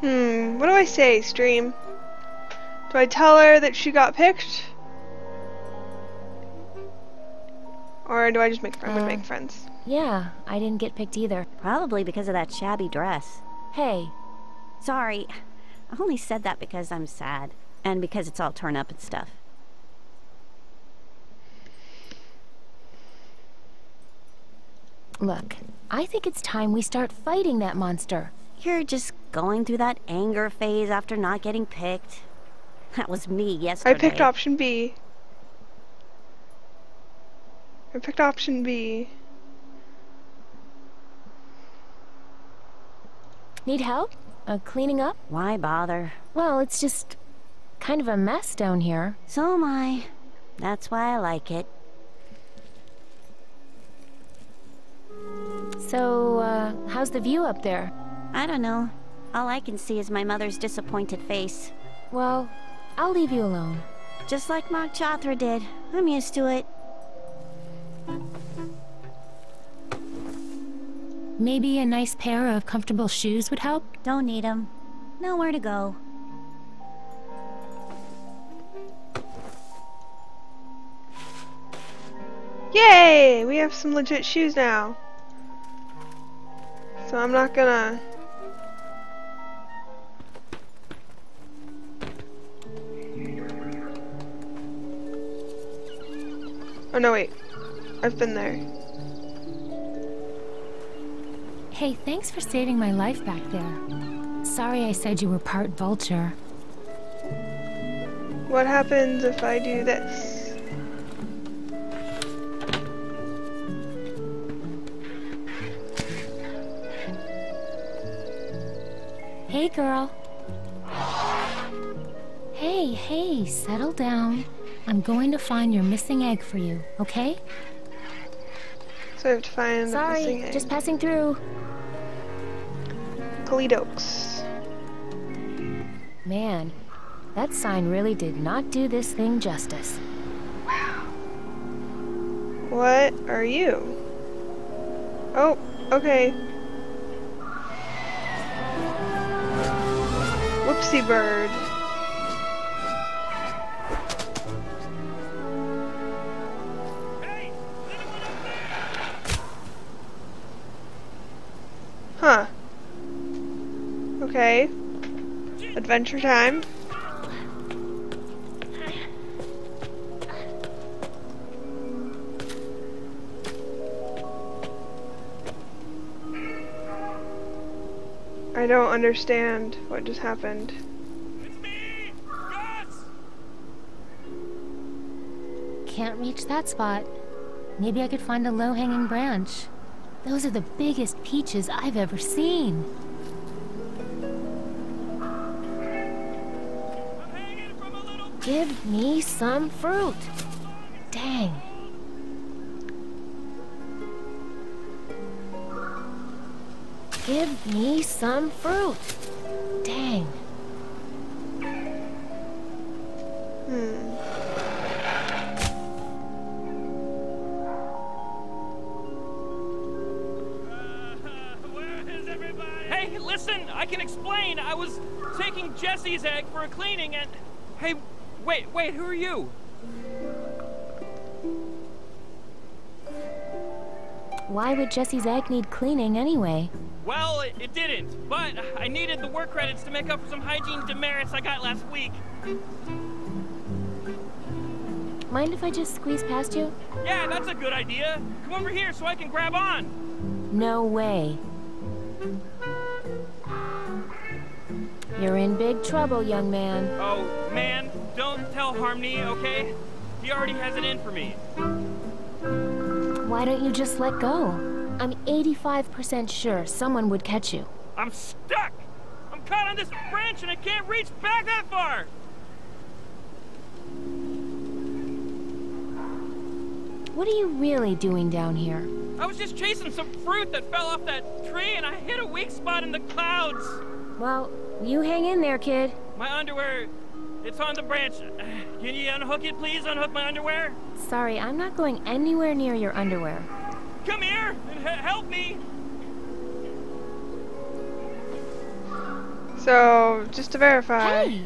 Hmm, what do I say, stream? Do I tell her that she got picked? Or do I just make I'm gonna Uh. make friends? Yeah, I didn't get picked either. Probably because of that shabby dress. Hey, Sorry, I only said that because I'm sad. And because it's all torn up and stuff. Look, I think it's time we start fighting that monster. You're just going through that anger phase after not getting picked. That was me yesterday. I picked option B. I picked option B. Need help? Uh, cleaning up? Why bother? Well, it's just kind of a mess down here. So am I. That's why I like it. So, uh, how's the view up there? I don't know. All I can see is my mother's disappointed face. Well, I'll leave you alone. Just like Mog Chothra did. I'm used to it. Maybe a nice pair of comfortable shoes would help? Don't need them. Nowhere to go. Yay! We have some legit shoes now. So I'm not gonna... Oh no, wait. I've been there. Hey, thanks for saving my life back there. Sorry I said you were part vulture. What happens if I do this? Hey, girl. Hey, hey, settle down. I'm going to find your missing egg for you, okay? So I have to find the missing Sorry, egg. just passing through. Toledo's. Man, that sign really did not do this thing justice. Wow. What are you? Oh, okay. Whoopsie bird. Huh. Okay. Adventure time. I don't understand what just happened. Can't reach that spot. Maybe I could find a low-hanging branch. Those are the biggest peaches I've ever seen. Give me some fruit. Give me some fruit. Dang. Hmm. Hey, listen, I can explain. I was taking Jessie's egg for a cleaning and. Hey, wait, wait, who are you? Why would Jessie's egg need cleaning anyway? Well, it, it didn't, but I needed the work credits to make up for some hygiene demerits I got last week. Mind if I just squeeze past you? Yeah, that's a good idea. Come over here so I can grab on. No way. You're in big trouble, young man. Oh, man, don't tell Harmony, okay? He already has it in for me. Why don't you just let go? I'm 85% sure someone would catch you. I'm stuck! I'm caught on this branch and I can't reach back that far! What are you really doing down here? I was just chasing some fruit that fell off that tree and I hit a weak spot in the clouds. Well, you hang in there, kid. My underwear, it's on the branch. Can you unhook it, please? Unhook my underwear? Sorry, I'm not going anywhere near your underwear. Come here and help me. So, just to verify. Hey!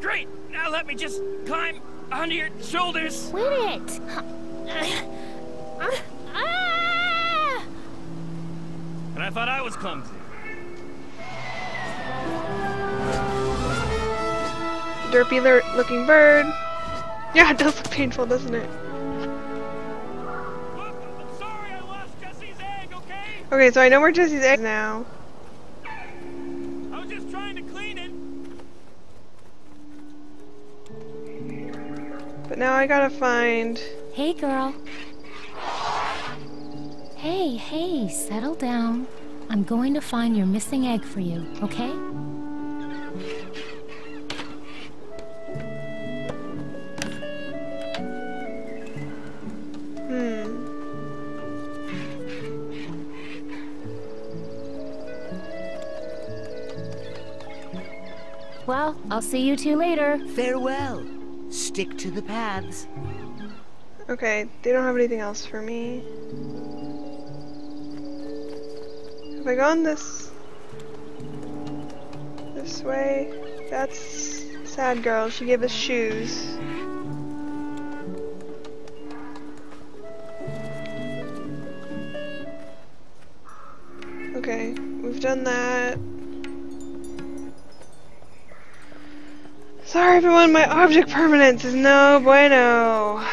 Great! Now let me just climb onto your shoulders. Wait it! And I thought I was clumsy. Derpy looking bird. Yeah, it does look painful, doesn't it? Okay? Okay, so I know where Jessie's egg is now. I was just trying to clean it. But now I gotta find... Hey, girl. Hey, hey, settle down. I'm going to find your missing egg for you, okay? Well, I'll see you two later. Farewell. Stick to the paths. Okay, they don't have anything else for me. Have I gone this... this way? That's sad girl, she gave us shoes. Okay, we've done that. Sorry everyone, my object permanence is no bueno.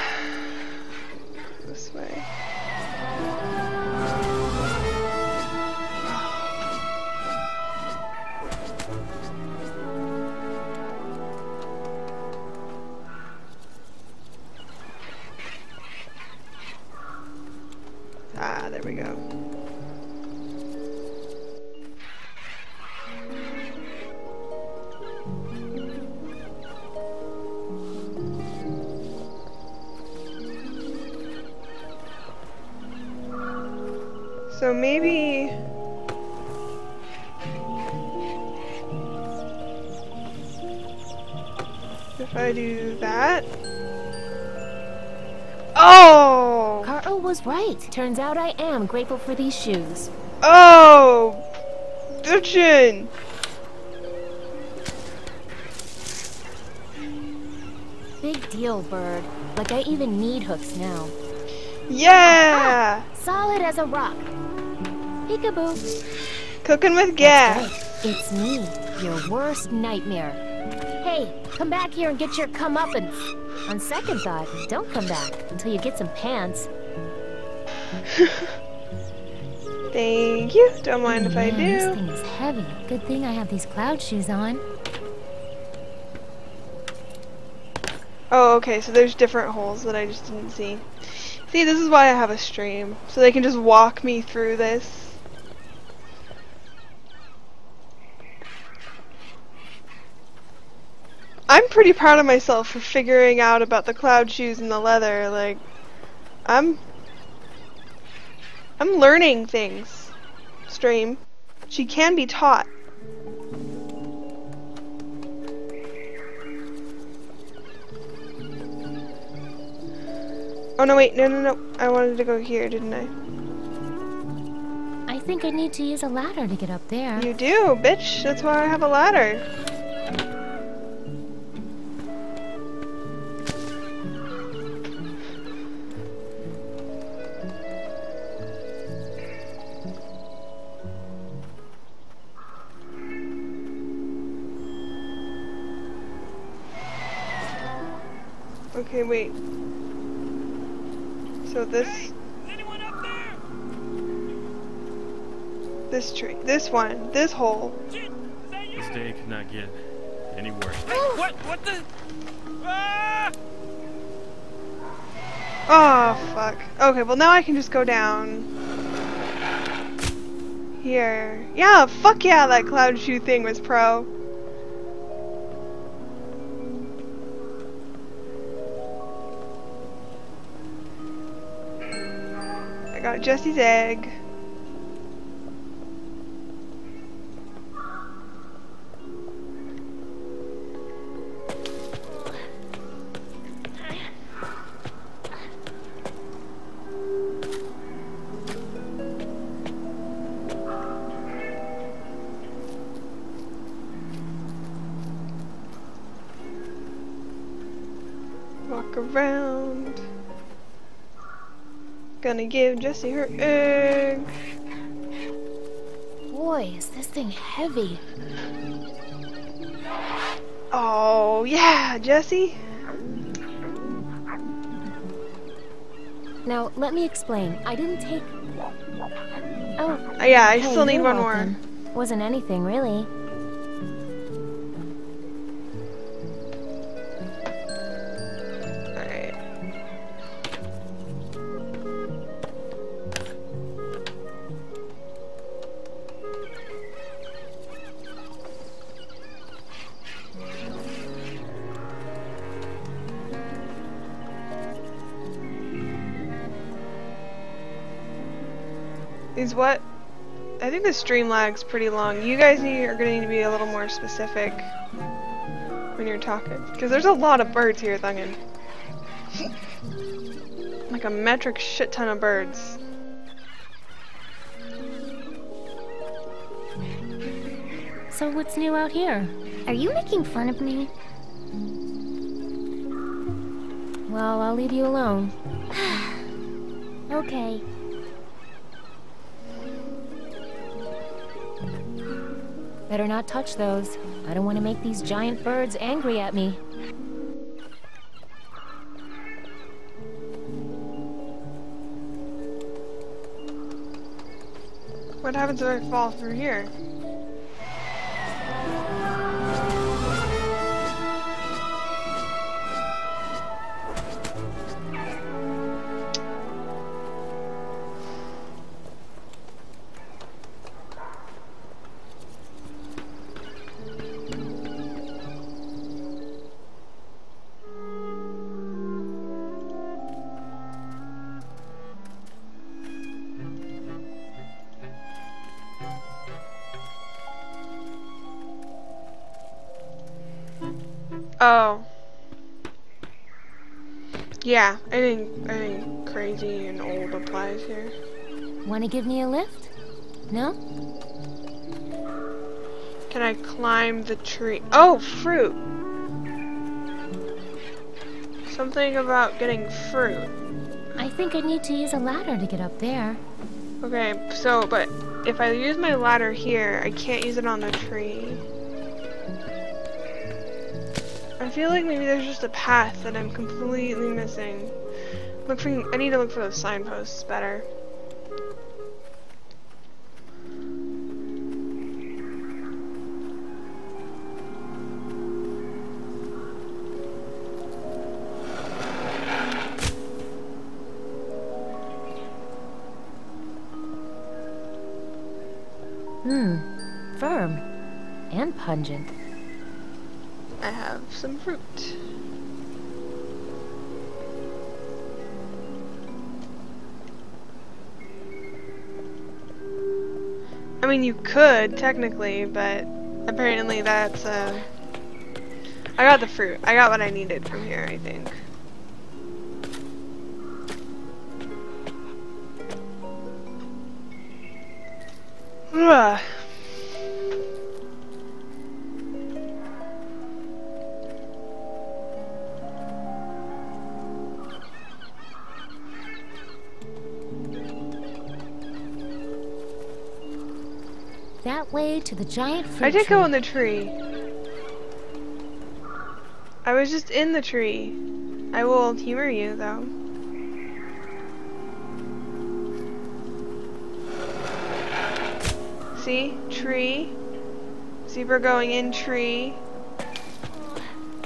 Turns out I am grateful for these shoes. Oh! Bitchin! Big deal, bird. Like I even need hooks now. Yeah! Solid as a rock. Peekaboo. Cooking with gas. Right. It's me, your worst nightmare. Hey, come back here and get your comeuppance. On second thought, don't come back until you get some pants. Thank you. Don't mind if I do. This thing is heavy. Good thing I have these cloud shoes on. Oh, okay, so there's different holes that I just didn't see. See, this is why I have a stream. So they can just walk me through this. I'm pretty proud of myself for figuring out about the cloud shoes and the leather. Like, I'm... I'm learning things. Stream. She can be taught. Oh no wait, no no no. I wanted to go here, didn't I? I think I need to use a ladder to get up there. You do, bitch. That's why I have a ladder. Okay, wait. So this this tree, this one, this hole. This day could not get any worse. Hey, what? What the? Ah! Oh fuck. Okay, well now I can just go down. Here. Yeah, fuck yeah, that cloud shoe thing was pro. Jessie's egg. Gonna give Jessie her egg. Boy, is this thing heavy. Oh, yeah, Jessie. Now, let me explain. I didn't take... Oh. Yeah, I hey, still need one more. Wasn't anything, really. Is what? I think the stream lag's pretty long. You guys need, are gonna need to be a little more specific when you're talking. Because there's a lot of birds here, Thungin. like a metric shit ton of birds. So what's new out here? Are you making fun of me? Well, I'll leave you alone. Okay. Better not touch those. I don't want to make these giant birds angry at me. What happens if I fall through here? Oh. Yeah, anything, anything crazy and old applies here. Want to give me a lift? No? Can I climb the tree? Oh, fruit! Something about getting fruit. I think I need to use a ladder to get up there. Okay, so, but if I use my ladder here, I can't use it on the tree. Feel like maybe there's just a path that I'm completely missing. Look for, I need to look for those signposts better. Hmm. Firm. And pungent. Some fruit. I mean, you could, technically, but apparently that's, uh... I got the fruit. I got what I needed from here, I think. Ugh. To the giant fruit I did tree. go in the tree. I was just in the tree. I will humor you, though. See? Tree. Zebra going in tree.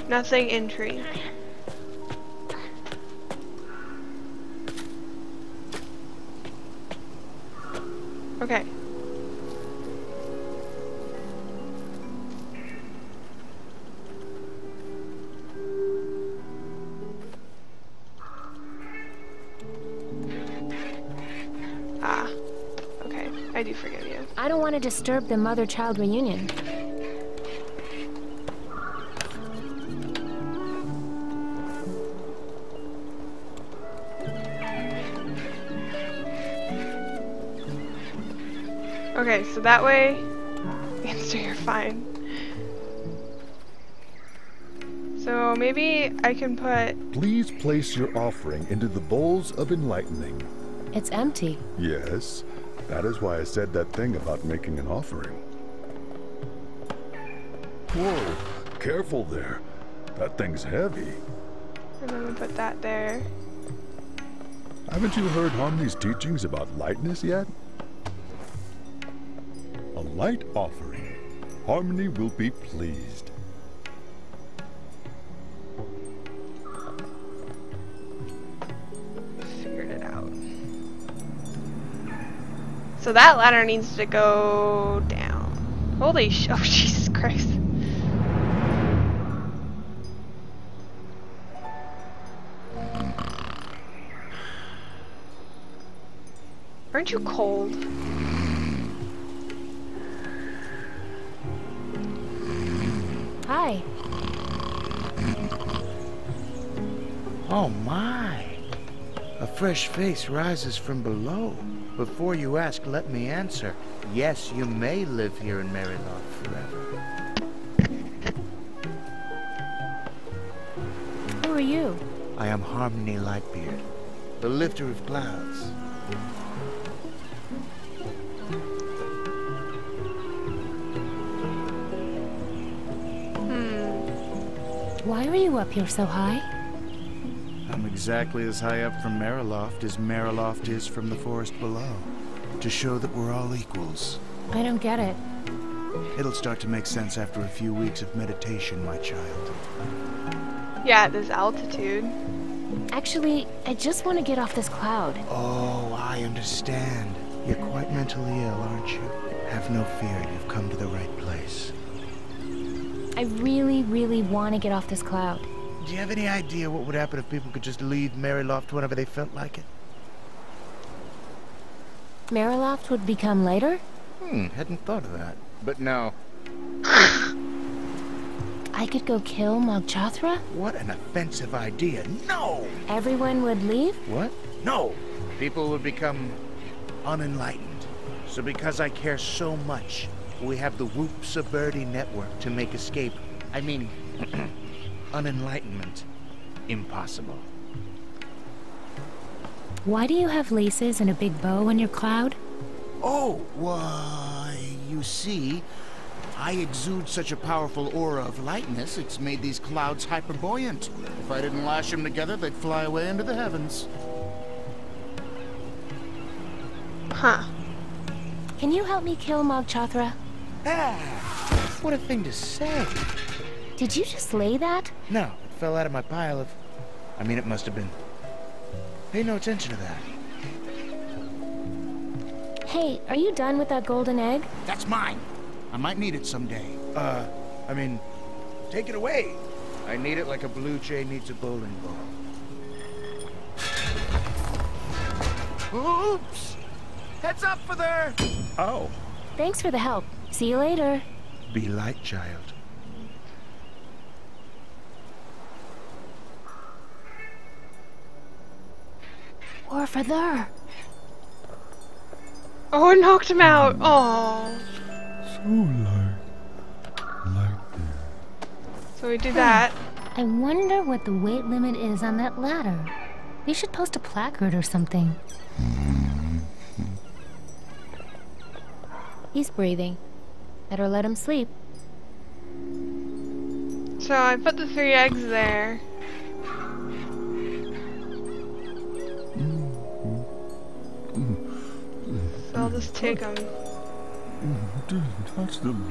Nothing in tree. Want to disturb the mother-child reunion. Okay, so that way, Answer, you're fine. So maybe I can put. Please place your offering into the bowls of enlightening. It's empty. Yes, that is why I said that thing about making an offering. Whoa, careful there. That thing's heavy. And then we put that there. Haven't you heard Harmony's teachings about lightness yet? A light offering. Harmony will be pleased. So that ladder needs to go down. Holy sh! Oh Jesus Christ! Aren't you cold? Hi. Oh my! A fresh face rises from below. Before you ask, let me answer. Yes, you may live here in Meriloft forever. Who are you? I am Harmony Lightbeard, the lifter of clouds. Hmm. Why are you up here so high? I'm exactly as high up from Meriloft as Meriloft is from the forest below. To show that we're all equals. I don't get it. It'll start to make sense after a few weeks of meditation, my child. Yeah, at this altitude. Actually, I just want to get off this cloud. Oh, I understand. You're quite mentally ill, aren't you? Have no fear, you've come to the right place. I really, really want to get off this cloud. Do you have any idea what would happen if people could just leave Meriloft whenever they felt like it? Meriloft would become lighter? Hmm, hadn't thought of that. But no. I could go kill Mog Chothra? What an offensive idea. No! Everyone would leave? What? No! People would become unenlightened. So because I care so much, we have the Whoops of Birdie network to make escape. I mean, unenlightenment impossible. Why do you have laces and a big bow on your cloud? Oh, why, you see, I exude such a powerful aura of lightness, it's made these clouds hyperbuoyant. If I didn't lash them together, they'd fly away into the heavens. Huh. Can you help me kill Mog Chothra? Ah, what a thing to say. Did you just lay that? No, it fell out of my pile of... I mean, it must have been. Pay no attention to that. Hey, are you done with that golden egg? That's mine. I might need it someday. Uh, I mean, take it away. I need it like a blue jay needs a bowling ball. Oops! Heads up for there! Oh, Thanks for the help. See you later. Be light, child. Or for there. Oh, it knocked him out. Oh. So light. Light So we do hmm. that. I wonder what the weight limit is on that ladder. We should post a placard or something. Mm-hmm. He's breathing. Better let him sleep. So I put the three eggs there. I'll just take them. Didn't touch them.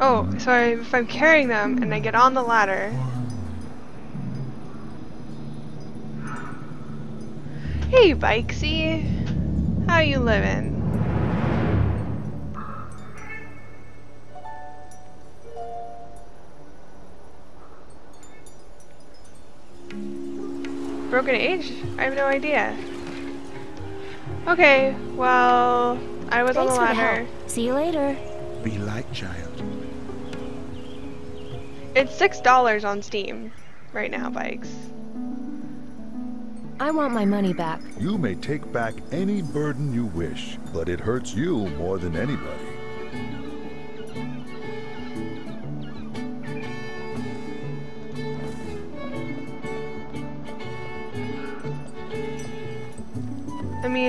Oh, so I, if I'm carrying them and I get on the ladder. Hey, Bikesy. How you living? Broken age? I have no idea. Okay, well, I was Thanks on for the the ladder. help. See you later. Be light, child. It's six dollars on Steam right now, bikes. I want my money back. You may take back any burden you wish, but it hurts you more than anybody.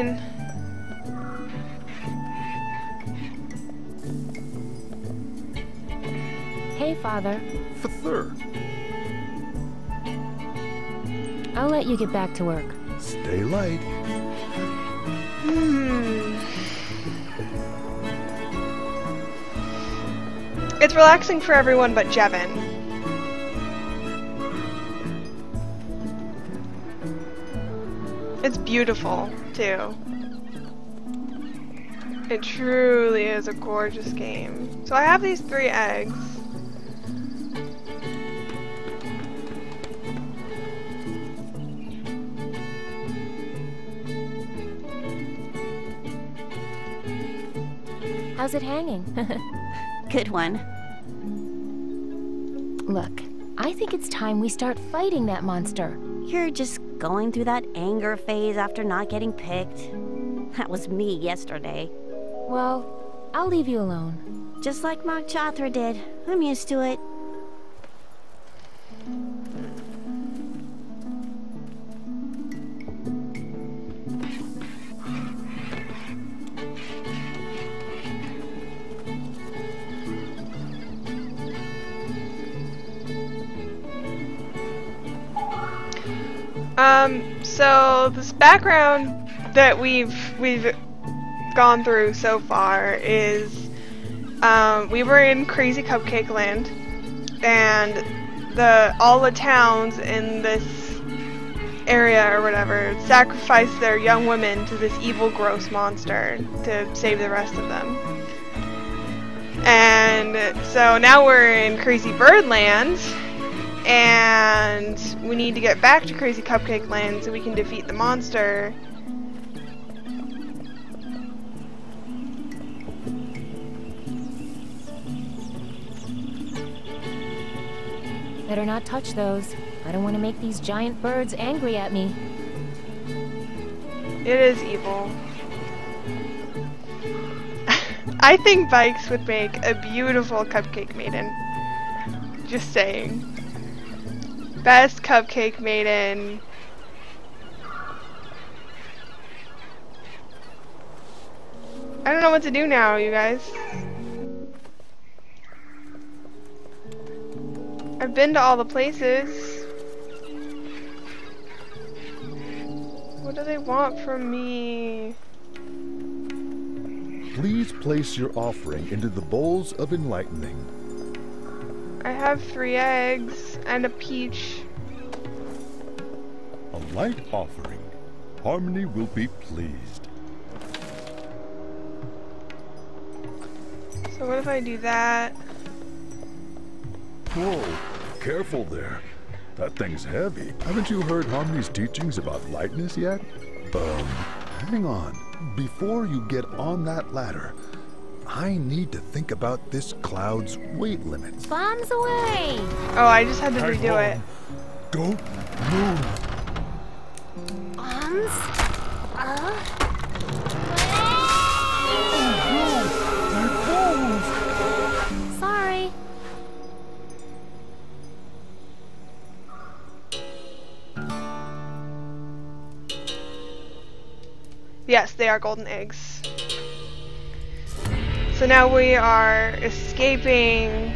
Mean, Hey, Father. For third, I'll let you get back to work. stay light. hmm. It's relaxing for everyone but Jevin. It's beautiful, too. It truly is a gorgeous game. So I have these three eggs. How's it hanging? Good one. Look, I think it's time we start fighting that monster. You're just going through that anger phase after not getting picked. That was me yesterday. Well, I'll leave you alone. Just like Mog Chothra did. I'm used to it. This background that we've we've gone through so far is um, we were in Crazy Cupcake Land, and the all the towns in this area or whatever sacrificed their young women to this evil, gross monster to save the rest of them. And so now we're in Crazy Bird Land, and we need to get back to Crazy Cupcake Land so we can defeat the monster. Better not touch those. I don't want to make these giant birds angry at me. It is evil. I think Bikes would make a beautiful cupcake maiden. Just saying. Best cupcake maiden. I don't know what to do now, you guys. I've been to all the places. What do they want from me? Please place your offering into the bowls of enlightening. I have three eggs and a peach. A light offering. Harmony will be pleased. So what if I do that? Whoa, careful there. That thing's heavy. Haven't you heard Harmony's teachings about lightness yet? Um, hang on. Before you get on that ladder, I need to think about this cloud's weight limit. Bombs away! Oh, I just had to Hang redo on. it. Don't move. Bombs? Uh? Sorry. Yes, they are golden eggs. So now we are escaping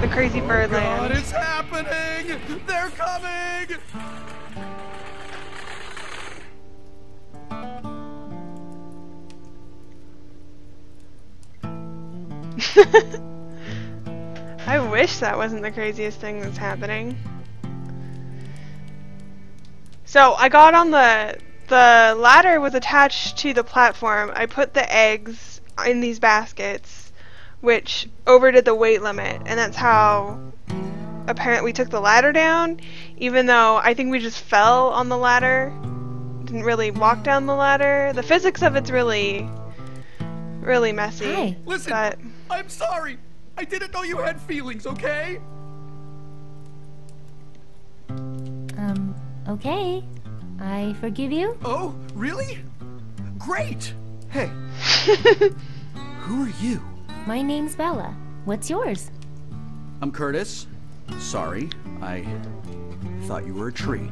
the crazy oh, bird God, it's happening! They're coming! I wish that wasn't the craziest thing that's happening. So I got on the the ladder was attached to the platform. I put the eggs in these baskets, which overdid the weight limit, and that's how apparently we took the ladder down. Even though I think we just fell on the ladder, didn't really walk down the ladder. The physics of it's really, really messy. Hi. Listen, But I'm sorry. I didn't know you had feelings, okay? Um, okay. I forgive you. Oh, really? Great! Hey, who are you? My name's Vella. What's yours? I'm Curtis. Sorry, I thought you were a tree.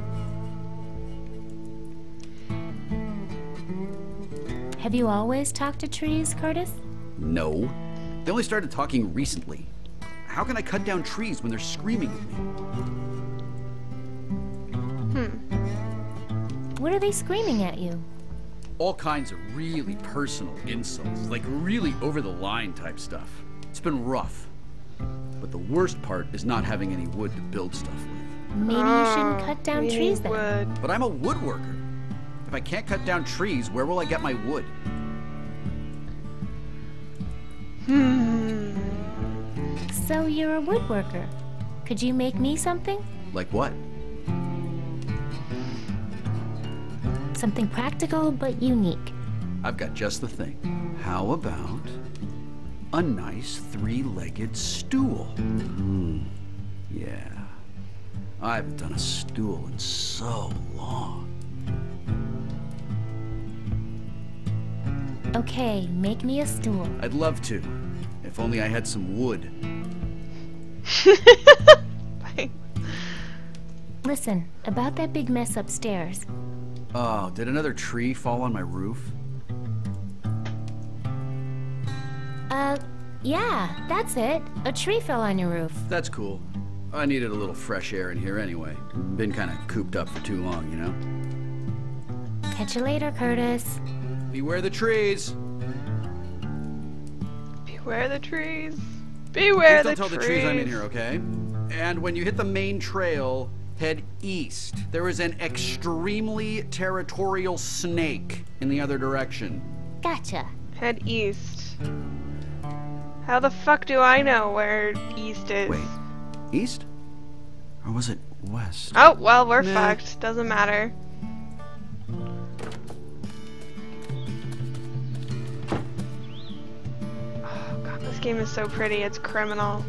Have you always talked to trees, Curtis? No. They only started talking recently. How can I cut down trees when they're screaming at me? Hmm. What are they screaming at you? All kinds of really personal insults, like really over the line type stuff. It's been rough. But the worst part is not having any wood to build stuff with. Maybe you shouldn't cut down we trees then. would. But I'm a woodworker. If I can't cut down trees, where will I get my wood? Hmm. So you're a woodworker. Could you make me something? Like what? Something practical but unique. I've got just the thing. How about a nice three-legged stool? Hmm. Yeah. I haven't done a stool in so long. Okay, make me a stool. I'd love to, if only I had some wood. Listen, about that big mess upstairs. Oh, did another tree fall on my roof? Uh, yeah, that's it. A tree fell on your roof. That's cool. I needed a little fresh air in here anyway. Been kind of cooped up for too long, you know? Catch you later, Curtis. Beware the trees. Beware the trees. Beware Please the don't tell trees. the trees I'm in here, okay? And when you hit the main trail, head east. There is an extremely territorial snake in the other direction. Gotcha. Head east. How the fuck do I know where east is? Wait, east? Or was it west? Oh, well, we're Nah. fucked. Doesn't matter. Oh god, this game is so pretty, it's criminal.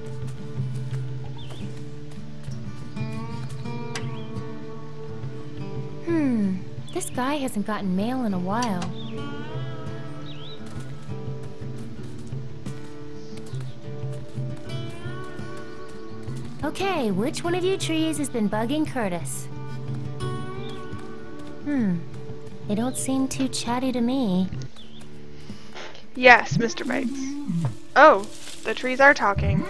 This guy hasn't gotten mail in a while. Okay, which one of you trees has been bugging Curtis? Hmm, they don't seem too chatty to me. Yes, Mr. Bites. Oh, the trees are talking.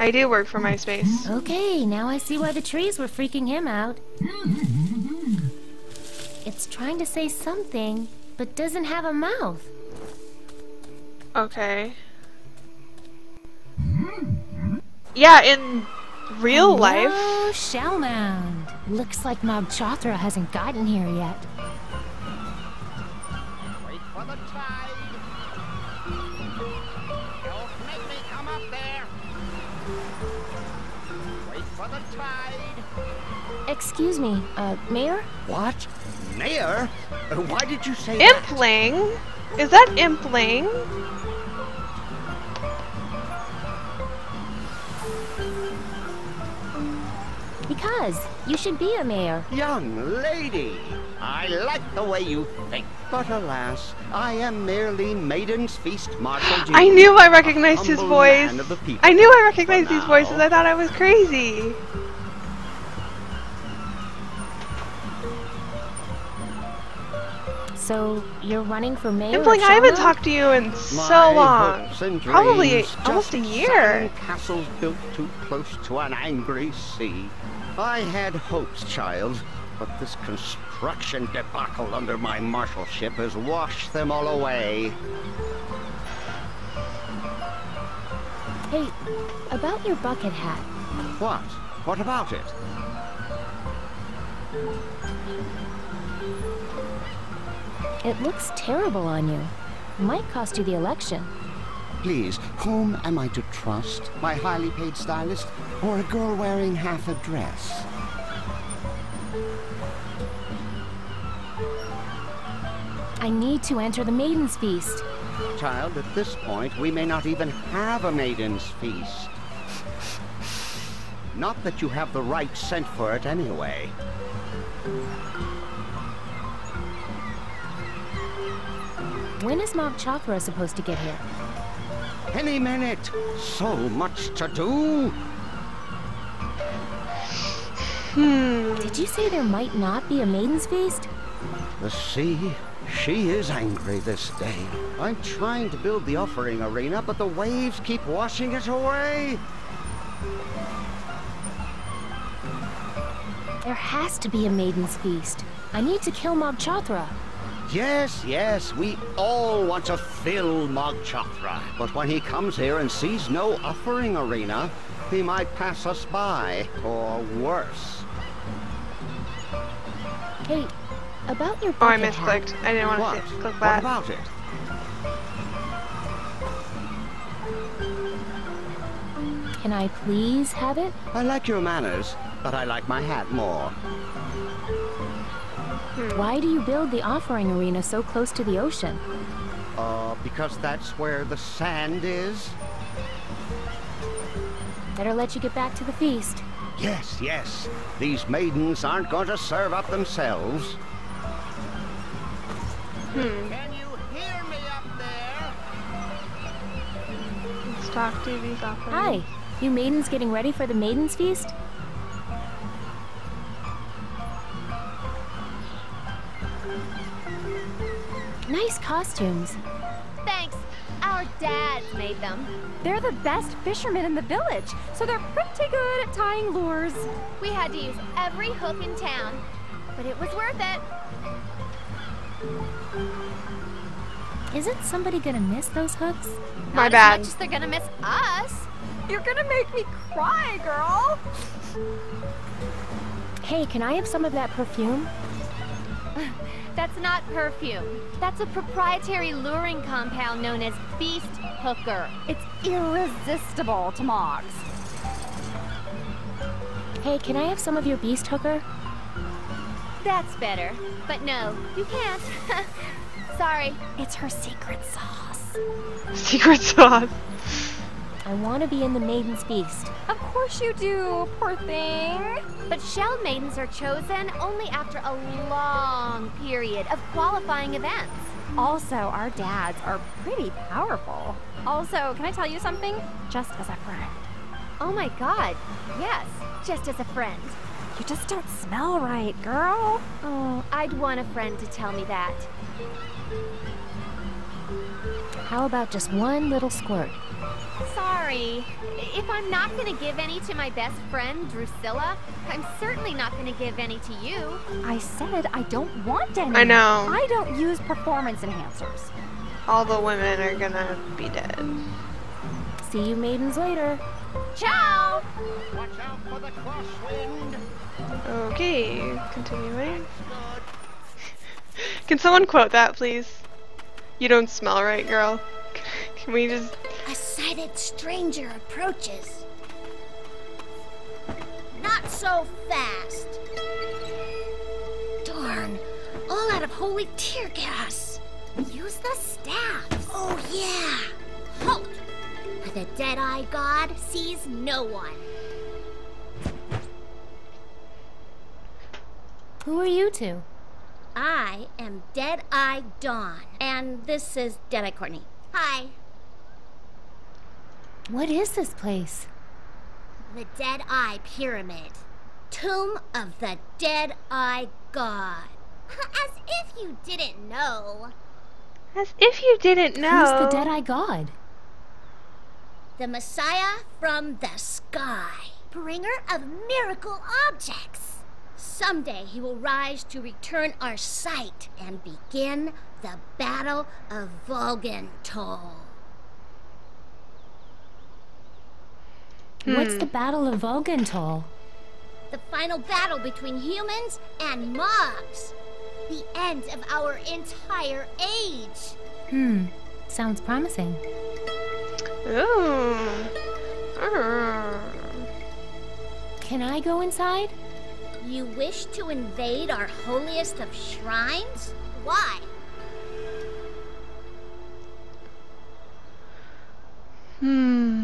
I do work for MySpace. Okay, now I see why the trees were freaking him out. It's trying to say something, but doesn't have a mouth. Okay. Yeah, in real life. Oh, Shellmound. Looks like Mog Chothra hasn't gotten here yet. Wait for the tide. Don't make me come up there. Wait for the tide. Excuse me, uh, Mayor? What? Mayor? Why did you say? Impling? Is that Impling? Because you should be a mayor. Young lady, I like the way you think, but alas, I am merely Maiden's Feast Marshal I knew I recognized his voice. man of the people. I knew I recognized these voices. I thought I was crazy. So you're running for mayor? Impling, I haven't talked to you in so My long. Probably almost a year. castles built too close to an angry sea. I had hopes, child, but this construction debacle under my marshalship has washed them all away. Hey, about your bucket hat. What? What about it? It looks terrible on you. Might cost you the election. Please, whom am I to trust? My highly paid stylist or a girl wearing half a dress? I need to enter the Maiden's Feast. Child, at this point, we may not even have a maiden's feast. Not that you have the right scent for it anyway. When is Mog Chothra supposed to get here? Any minute. So much to do. Hmm. Did you say there might not be a Maiden's Feast? The sea, she is angry this day. I'm trying to build the offering arena, but the waves keep washing it away. There has to be a Maiden's Feast. I need to kill Mog Chothra. Yes, yes, we all want to fill Mog Chothra. But when he comes here and sees no offering arena, he might pass us by, or worse. Hey, about your Oh, I misclicked. I didn't want What? to click that. What about it? Can I please have it? I like your manners, but I like my hat more. Why do you build the offering arena so close to the ocean? Uh, because that's where the sand is? Better let you get back to the feast. Yes, yes. These maidens aren't going to serve up themselves. Hmm. Can you hear me up there? Let's talk to these offerings. Hi, you maidens getting ready for the Maiden's Feast? Costumes. Thanks. Our dads made them. They're the best fishermen in the village, so they're pretty good at tying lures. We had to use every hook in town, but it was worth it. Isn't somebody gonna miss those hooks? My Not bad. As much as they're gonna miss us. You're gonna make me cry, girl. Hey, can I have some of that perfume? That's not perfume. That's a proprietary luring compound known as Beast Hooker. It's irresistible to Mogs. Hey, can I have some of your beast hooker? That's better. But no, you can't. Sorry. It's her secret sauce. Secret sauce. I want to be in the Maiden's Feast. Of course you do, poor thing. But shell maidens are chosen only after a long period of qualifying events. Also, our dads are pretty powerful. Also, can I tell you something? Just as a friend. Oh my god, yes, just as a friend. You just don't smell right, girl. Oh, I'd want a friend to tell me that. How about just one little squirt? Sorry. If I'm not gonna give any to my best friend, Drusilla, I'm certainly not gonna give any to you. I said I don't want any. I know. I don't use performance enhancers. All the women are gonna be dead. See you maidens later. Ciao! Watch out for the crosswind. Okay, continuing. Can someone quote that, please? You don't smell right, girl. Can we just... A sighted stranger approaches. Not so fast. Darn, all out of holy tear gas. Use the staff. Oh, yeah. Halt! The Dead-Eye God sees no one. Who are you two? I am Dead-Eye Dawn, and this is Dead-Eye Courtney. Hi. What is this place? The Dead-Eye Pyramid. Tomb of the Dead-Eye God. As if you didn't know. As if you didn't know. Who's the Dead-Eye God? The Messiah from the sky. Bringer of miracle objects. Someday he will rise to return our sight and begin the Battle of Volgentol. What's Hmm. the Battle of Volgentol? The final battle between humans and mobs. The end of our entire age. Hmm, sounds promising. Ooh. Arr. Can I go inside? You wish to invade our holiest of shrines? Why? Hmm.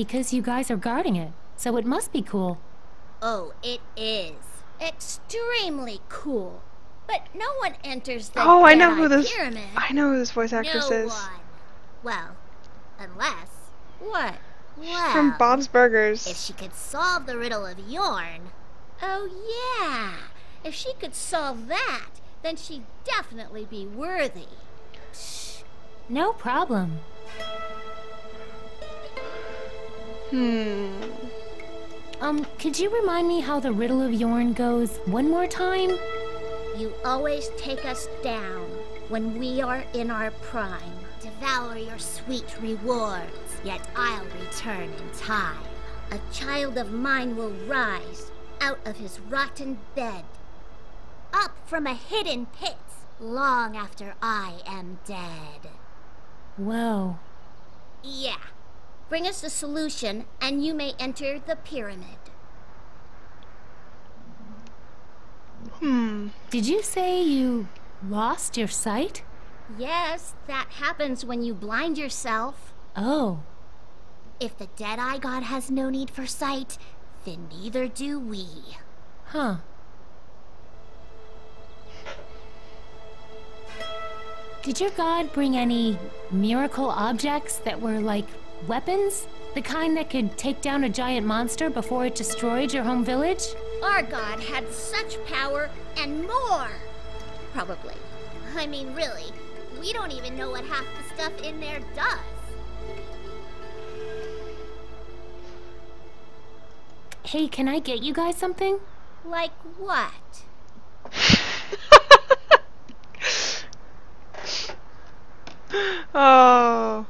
Because you guys are guarding it, so it must be cool. Oh, it is. Extremely cool. But no one enters the Oh, I know who this. pyramid. I know who this voice actress no is. One. Well, unless. What? Well, from Bob's Burgers. if she could solve the riddle of Yorn. Oh, yeah. If she could solve that, then she'd definitely be worthy. No problem. Hmm. Um, could you remind me how the Riddle of Yorn goes one more time? You always take us down when we are in our prime. Devour your sweet rewards, yet I'll return in time. A child of mine will rise out of his rotten bed, up from a hidden pit, long after I am dead. Whoa. Yeah. Bring us the solution, and you may enter the pyramid. Hmm. Did you say you lost your sight? Yes, that happens when you blind yourself. Oh. If the Dead-Eye God has no need for sight, then neither do we. Huh. Did your god bring any miracle objects that were like weapons? The kind that could take down a giant monster before it destroyed your home village? Our God had such power and more! Probably. I mean, really, we don't even know what half the stuff in there does. Hey, can I get you guys something? Like what? Oh.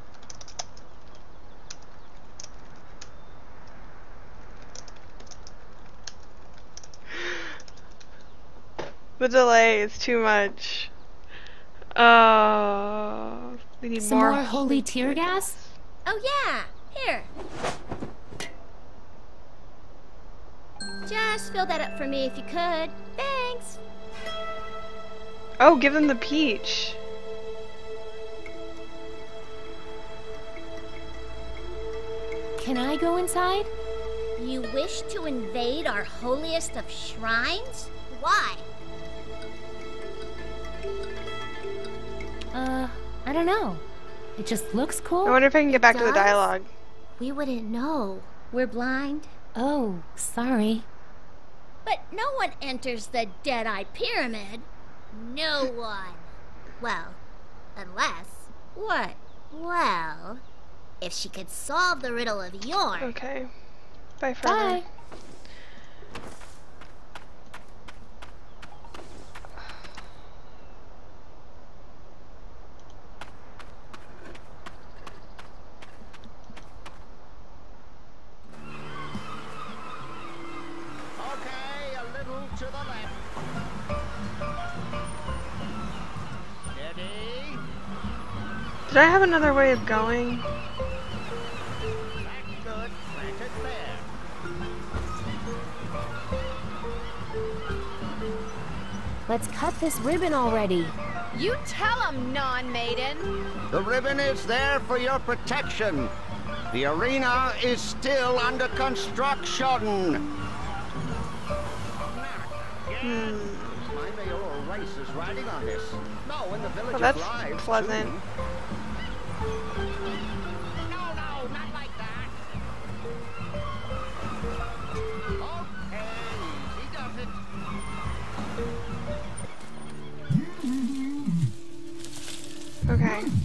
The delay is too much. Oh. We need Some more. more holy tear gas? Oh, yeah! Here. Just fill that up for me if you could. Thanks. Oh, give them the peach. Can I go inside? You wish to invade our holiest of shrines? Why? Uh, I don't know. It just looks cool. I wonder if I can get back to the dialogue. We wouldn't know. We're blind. Oh, sorry. But no one enters the Dead-Eye Pyramid. No one. Well, unless... What? Well, if she could solve the riddle of Yorn. Okay. Bye, forever. Bye. Did I have another way of going? Let's cut this ribbon already. You tell them, non-maiden. The ribbon is there for your protection. The arena is still under construction. Hmm. My mayoral race is riding on this. No, in the village well, that's pleasant. Too.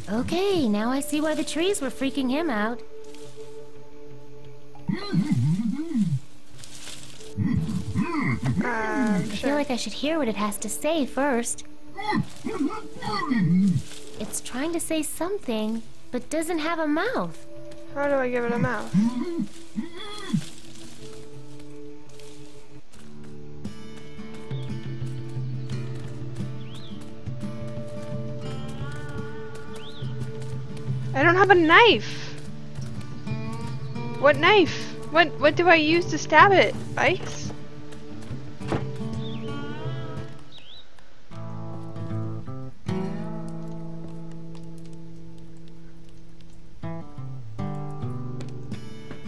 Okay. Now I see why the trees were freaking him out. Um, I feel like I should hear what it has to say first. It's trying to say something, but doesn't have a mouth. How do I give it a mouth? I don't have a knife. What knife? What what do I use to stab it? Ice?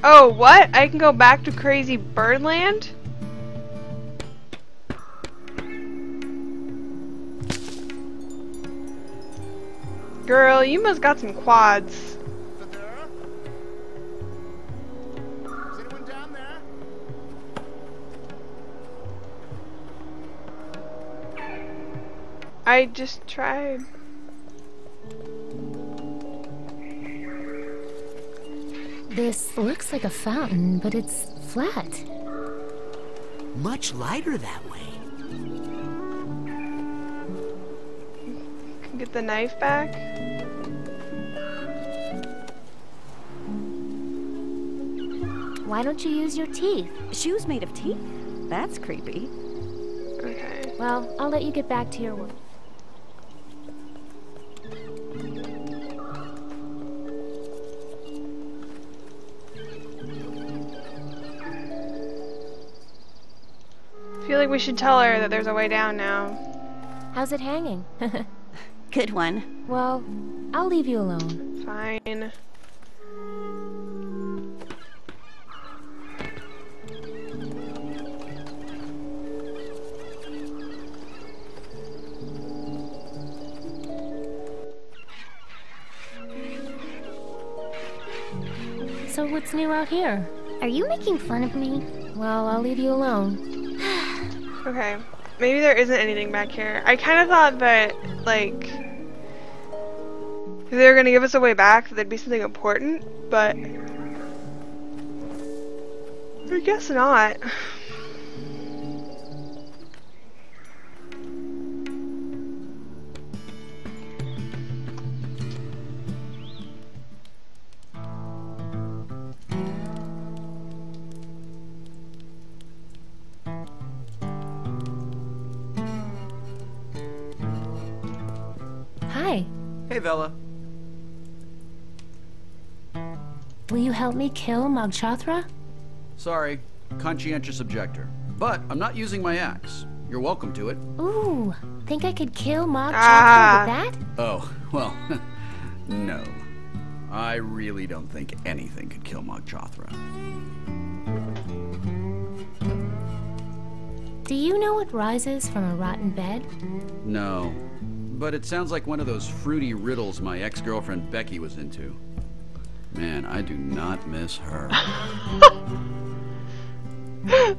Oh, what? I can go back to crazy Birdland? Girl, you must got some quads. Is anyone down there? I just tried. This looks like a fountain, but it's flat. Much lighter that way. Get the knife back. Why don't you use your teeth? Shoes made of teeth? That's creepy. Okay. Well, I'll let you get back to your work. feel like we should tell her that there's a way down now. How's it hanging? Good one. well, I'll leave you alone. Fine. So what's new out here? Are you making fun of me? Well, I'll leave you alone. Okay. Maybe there isn't anything back here. I kind of thought that, like, if they were going to give us a way back, that there'd be something important, but I guess not. Hey, Vella. Will you help me kill Mog Chothra? Sorry, conscientious objector. But I'm not using my axe. You're welcome to it. Ooh, think I could kill Mog Chothra Ah. with that? Oh, well, no. I really don't think anything could kill Mog Chothra. Do you know what rises from a rotten bed? No. But it sounds like one of those fruity riddles my ex-girlfriend Becky was into. Man, I do not miss her.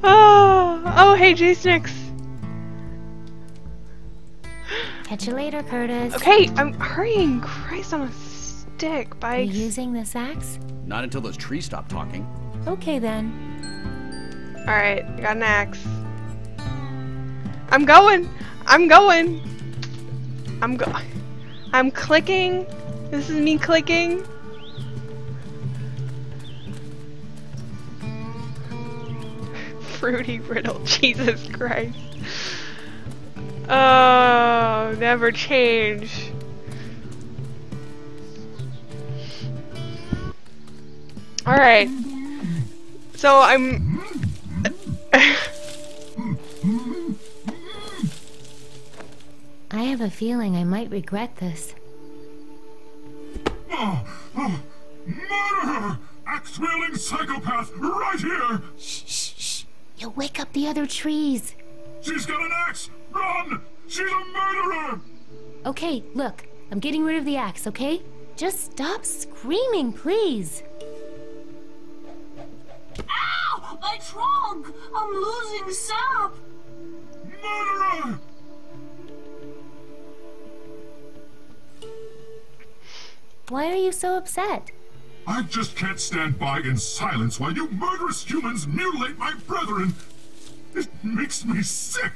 oh, oh, hey, J Snix. Catch you later, Curtis. Okay, I'm hurrying. Christ on a stick, You using this axe? Not until those trees stop talking. Okay then. Alright, I got an axe. I'm going. I'm going. I'm go. I'm clicking. This is me clicking. Fruity riddle. Jesus Christ. Oh, never change. Alright. So I'm I have a feeling I might regret this. Oh, oh, murderer! Axe-wielding psychopath right here! Shh, shh, shh. You'll wake up the other trees. She's got an axe! Run! She's a murderer! Okay, look. I'm getting rid of the axe, okay? Just stop screaming, please. Ow! My trunk! I'm losing sap! Murderer! Why are you so upset? I just can't stand by in silence while you murderous humans mutilate my brethren. It makes me sick.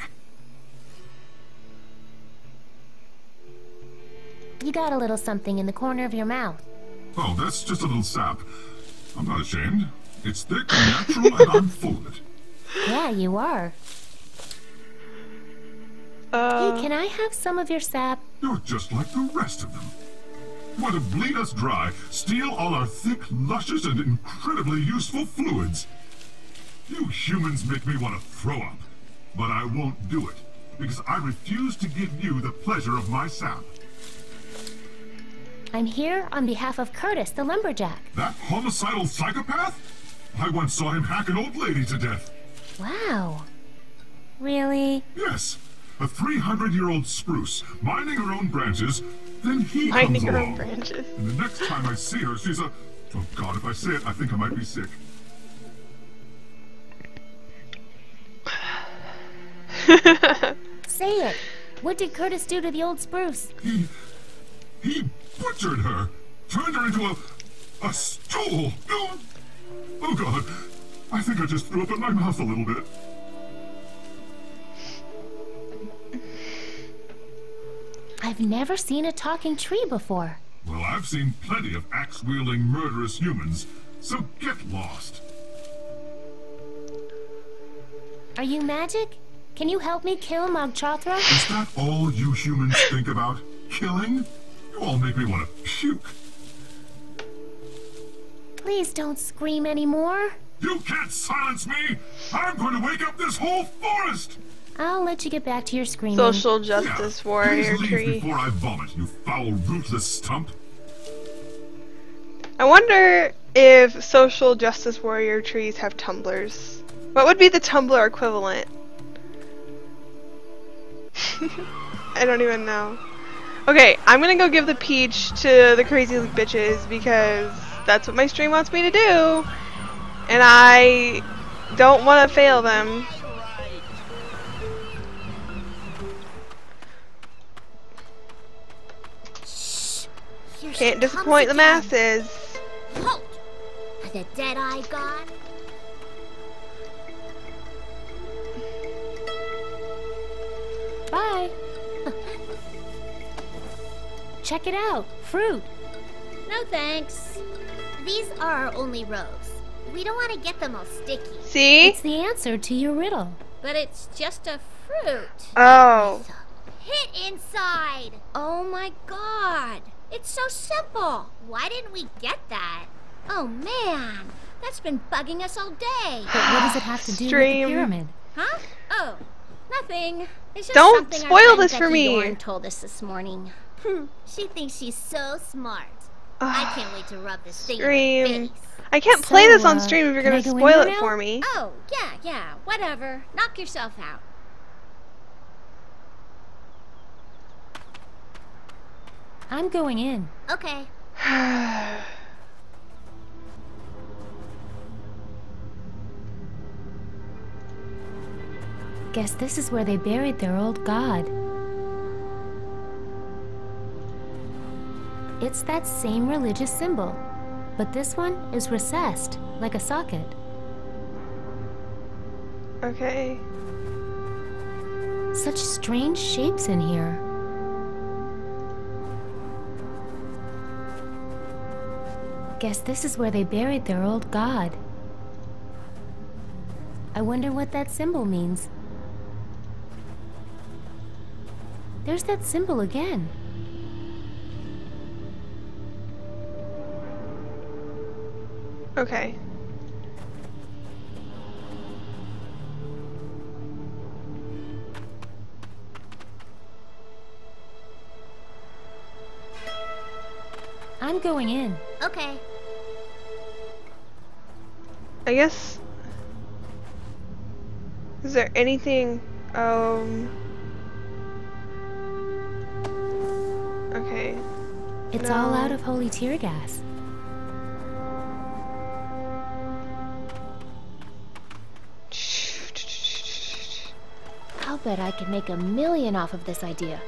You got a little something in the corner of your mouth. Oh, that's just a little sap. I'm not ashamed. It's thick and natural, and I'm full of it. Yeah, you are. Uh, hey, can I have some of your sap? You're just like the rest of them. Want to bleed us dry, steal all our thick, luscious, and incredibly useful fluids. You humans make me want to throw up. But I won't do it, because I refuse to give you the pleasure of my sap. I'm here on behalf of Curtis, the lumberjack. That homicidal psychopath? I once saw him hack an old lady to death. Wow. Really? Yes. A 300-year-old spruce, minding her own branches, then he Minding comes her along. branches. And the next time I see her, she's a... Oh god, if I say it, I think I might be sick. Say it. What did Curtis do to the old spruce? He... He butchered her! Turned her into a... a stool! Oh, oh god. I think I just threw up in my mouth a little bit. I've never seen a talking tree before. Well, I've seen plenty of axe-wielding murderous humans, so get lost. Are you magic? Can you help me kill Mog Chothra? Is that all you humans think about? Killing? You all make me want to puke. Please don't scream anymore. You can't silence me! I'm going to wake up this whole forest! I'll let you get back to your screaming. Social justice warrior Please leave tree. before I vomit, you foul, ruthless stump. I wonder if social justice warrior trees have tumblers. What would be the Tumblr equivalent? I don't even know. Okay, I'm gonna go give the peach to the crazy bitches because that's what my stream wants me to do. And I don't want to fail them. Can't comes disappoint the masses. Halt! Are the dead eye gone? Bye. Check it out. Fruit. No thanks. These are our only rows. We don't want to get them all sticky. See? It's the answer to your riddle. But it's just a fruit. Oh. Hit inside! Oh my god! It's so simple! Why didn't we get that? Oh man! That's been bugging us all day! But what does it have to do with the pyramid? Huh? Oh, nothing. It's just Don't something spoil friend this for me. Dorn told us this morning. Hmm, she thinks she's so smart. I can't wait to rub this thing in her face. I can't play this on uh, stream if you're can gonna spoil it now? for me. Oh, yeah, yeah, whatever. Knock yourself out. I'm going in. Okay. Guess this is where they buried their old god. It's that same religious symbol, but this one is recessed, like a socket. Okay. Such strange shapes in here. Guess this is where they buried their old god. I wonder what that symbol means. There's that symbol again. Okay. I'm going in. Okay. I guess. Is there anything? Um. Okay. It's all out of holy tear gas. I'll bet I could make a million off of this idea.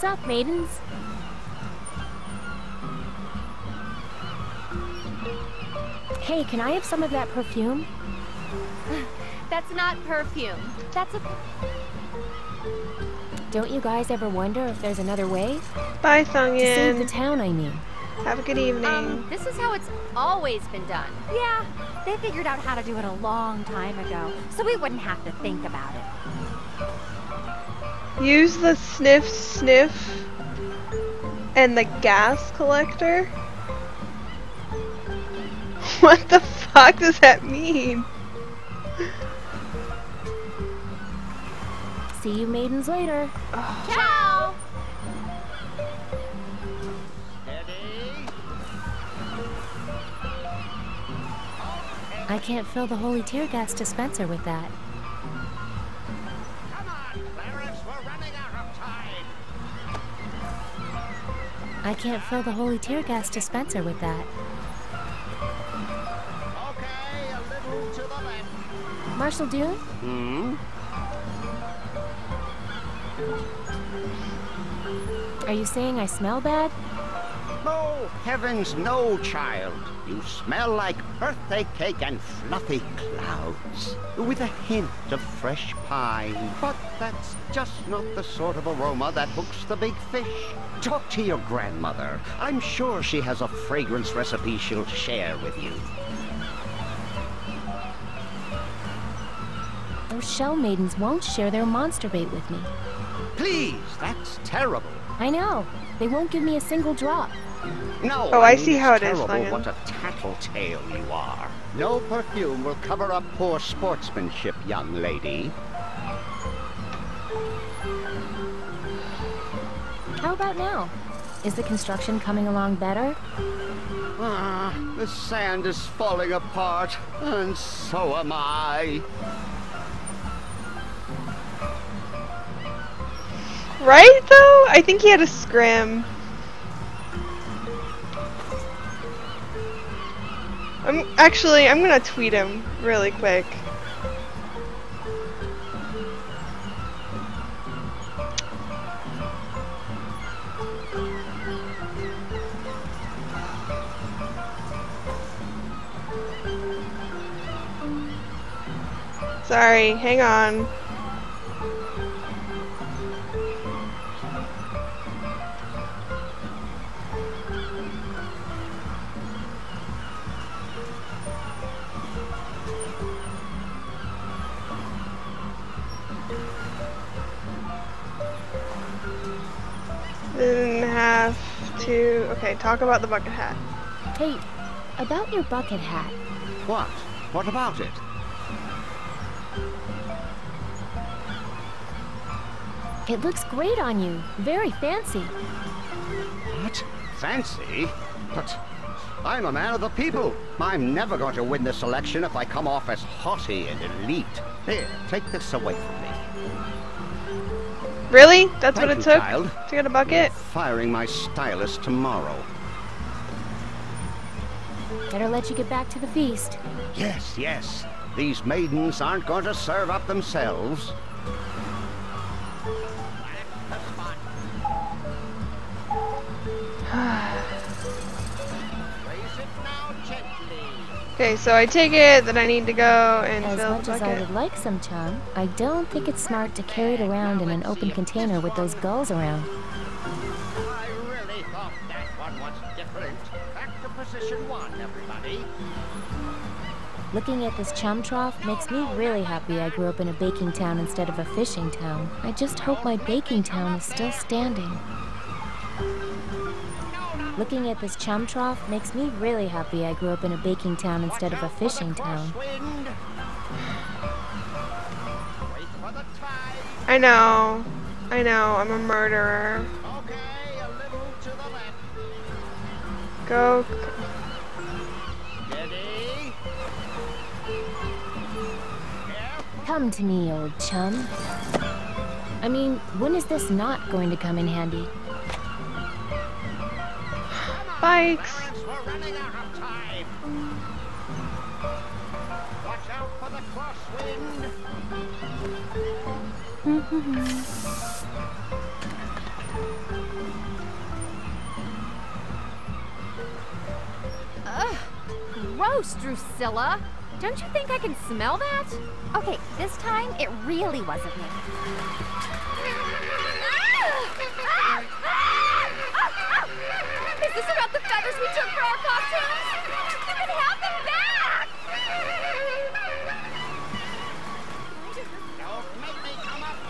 Sup, maidens? Hey, can I have some of that perfume? That's not perfume. That's a. Don't you guys ever wonder if there's another way? Bye, To save the town, I mean. Have a good evening. Um, this is how it's always been done. Yeah, they figured out how to do it a long time ago, so we wouldn't have to think about it. Use the sniff sniff and the gas collector? What the fuck does that mean? See you maidens later. Ciao! I can't fill the holy tear gas dispenser with that. I can't fill the holy tear gas dispenser with that. Okay, a little to the left. Marshal Dune? Hmm? Are you saying I smell bad? No, heavens, no, child. You smell like birthday cake and fluffy clouds, with a hint of fresh pine. But that's just not the sort of aroma that hooks the big fish. Talk to your grandmother. I'm sure she has a fragrance recipe she'll share with you. Those shell maidens won't share their monster bait with me. Please, that's terrible. I know. They won't give me a single drop. No, Oh, I mean see it's how it is, terrible Langan. What a tattletale you are. No perfume will cover up poor sportsmanship, young lady. How about now? Is the construction coming along better? Ah, the sand is falling apart, and so am I. Right though? I think he had a scrim. I'm actually I'm gonna tweet him really quick. Sorry, hang on. Then have to okay, talk about the bucket hat. Hey, about your bucket hat. What? What about it? It looks great on you. Very fancy. What? Fancy? But I'm a man of the people. I'm never going to win this election if I come off as haughty and elite. Here, take this away from me. Really? That's Thank what it you, took child. to get a bucket? Firing my stylist tomorrow. Better let you get back to the feast. Yes, yes. These maidens aren't going to serve up themselves. Okay, so I take it that I need to go and As fill much the as I would like some chum, I don't think it's smart to carry it around in an open container with those gulls around. I really thought that one was different. Back to position one, everybody. Looking at this chum trough makes me really happy I grew up in a baking town instead of a fishing town. I just hope my baking town is still standing. Looking at this chum trough makes me really happy I grew up in a baking town instead of a fishing town. I know. I know. I'm a murderer. Go. Come to me, old chum. I mean, when is this not going to come in handy? Bikes. Mm-hmm. Ugh, gross, Drusilla. Don't you think I can smell that? Okay, this time it really wasn't me. Is this about the feathers we took for our costumes? You can have them back!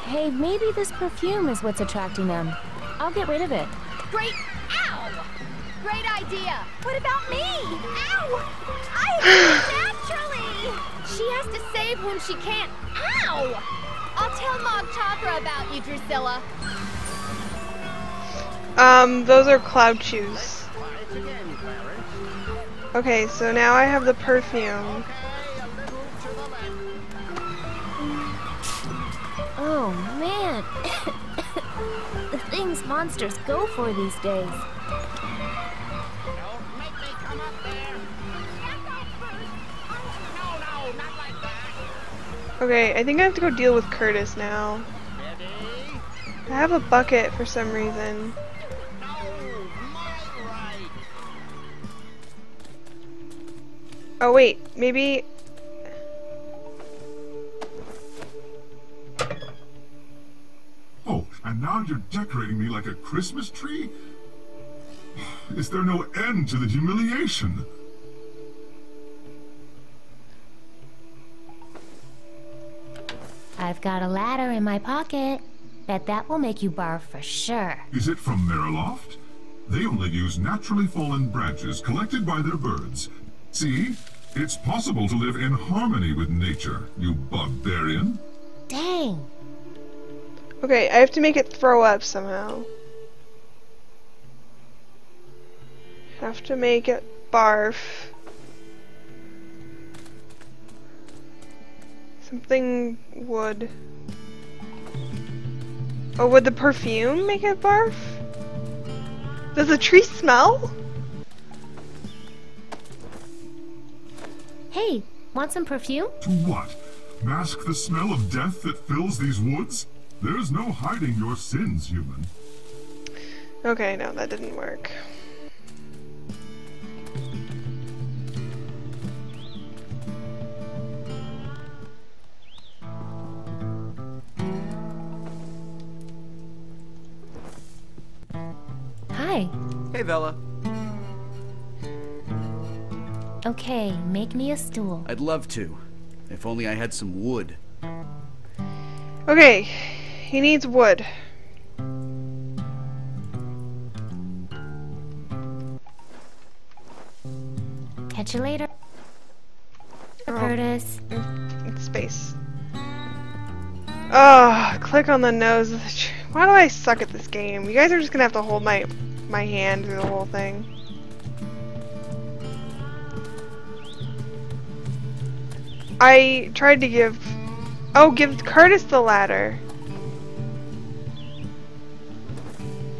Hey, maybe this perfume is what's attracting them. I'll get rid of it. Great, ow! Great idea. What about me? Ow! I naturally. She has to save whom she can't. Ow! I'll tell Mog Chothra about you, Drusilla. Um, those are cloud shoes. Okay, so now I have the perfume. Oh, man. the things monsters go for these days. Okay, I think I have to go deal with Curtis now. I have a bucket for some reason. Oh wait, maybe... Oh, and now you're decorating me like a Christmas tree? Is there no end to the humiliation? I've got a ladder in my pocket. Bet that will make you barf for sure. Is it from Meriloft? They only use naturally fallen branches collected by their birds. See? It's possible to live in harmony with nature, you barbarian. Dang. Okay, I have to make it throw up somehow. Have to make it barf. Something would. Oh, would the perfume make it barf? Does the tree smell? Hey, want some perfume? To what? Mask the smell of death that fills these woods? There's no hiding your sins, human. Okay, no, that didn't work. Hi. Hey, Vella. Okay, make me a stool. I'd love to. If only I had some wood. Okay, he needs wood. Catch you later. Oh. Curtis. It's space. Oh, click on the nose of the tree. Why do I suck at this game? You guys are just gonna have to hold my my hand through the whole thing. I tried to give... Oh, give Curtis the ladder.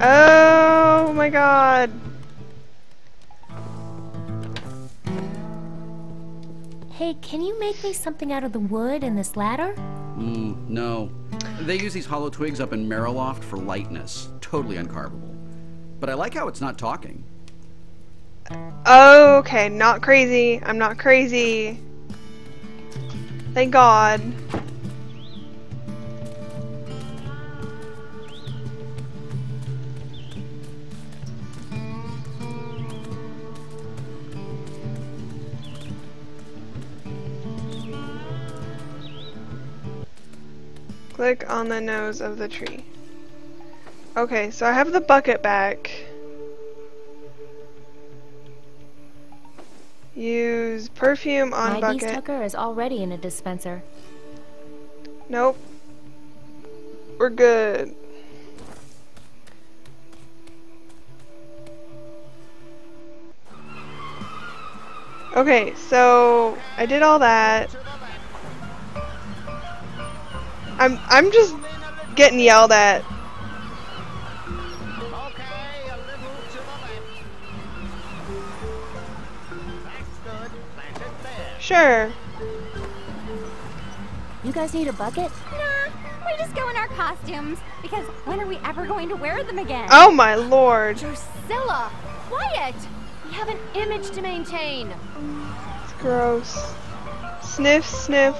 Oh my god. Hey, can you make me something out of the wood in this ladder? Mm, no. They use these hollow twigs up in Meriloft for lightness. Totally uncarvable. But I like how it's not talking. Okay, not crazy. I'm not crazy. Thank God. Click on the nose of the tree. Okay, so I have the bucket back. Use perfume on My bucket. beast hooker is already in a dispenser. Nope. We're good. Okay, so I did all that. I'm I'm just getting yelled at. Sure. You guys need a bucket? Nah, we just go in our costumes. Because when are we ever going to wear them again? Oh my lord. Drusilla! Quiet! We have an image to maintain. It's gross. Sniff, sniff.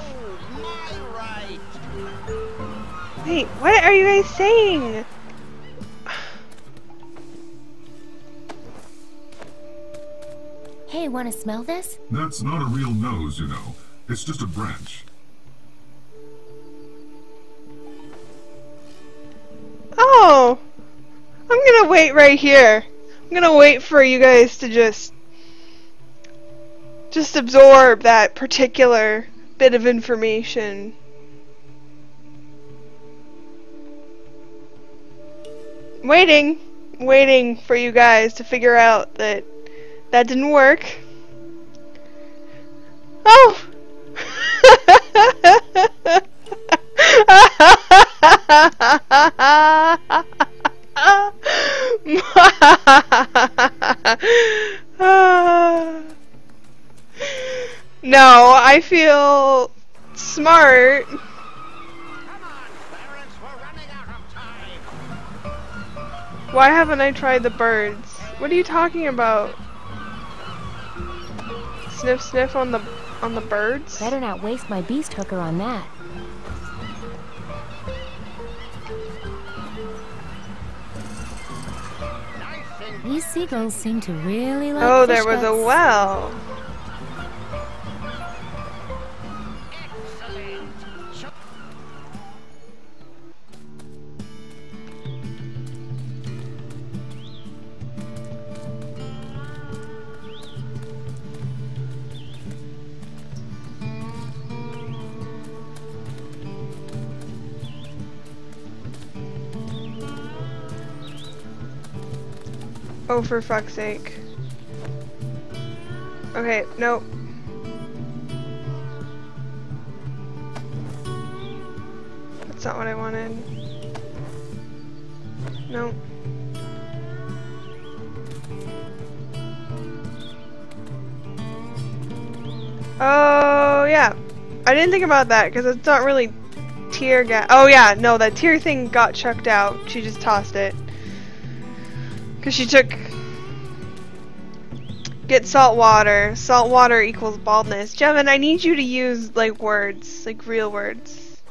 Oh, Wait, what are you guys saying? Hey, wanna smell this? That's not a real nose, you know. It's just a branch. Oh! I'm gonna wait right here. I'm gonna wait for you guys to just just absorb that particular bit of information. Waiting, waiting for you guys to figure out that that didn't work. Oh! no, I feel smart. Why haven't I tried the birds? What are you talking about? Sniff sniff on the on the birds? Better not waste my beast hooker on that. These seagulls seem to really like Oh, there was a well. Oh, for fuck's sake. Okay, nope. That's not what I wanted. Nope. Oh, yeah. I didn't think about that because it's not really tear gas. Oh, yeah, no, that tear thing got chucked out. She just tossed it. Because she took. Get salt water. Salt water equals baldness. Jevin, I need you to use, like, words. Like, real words.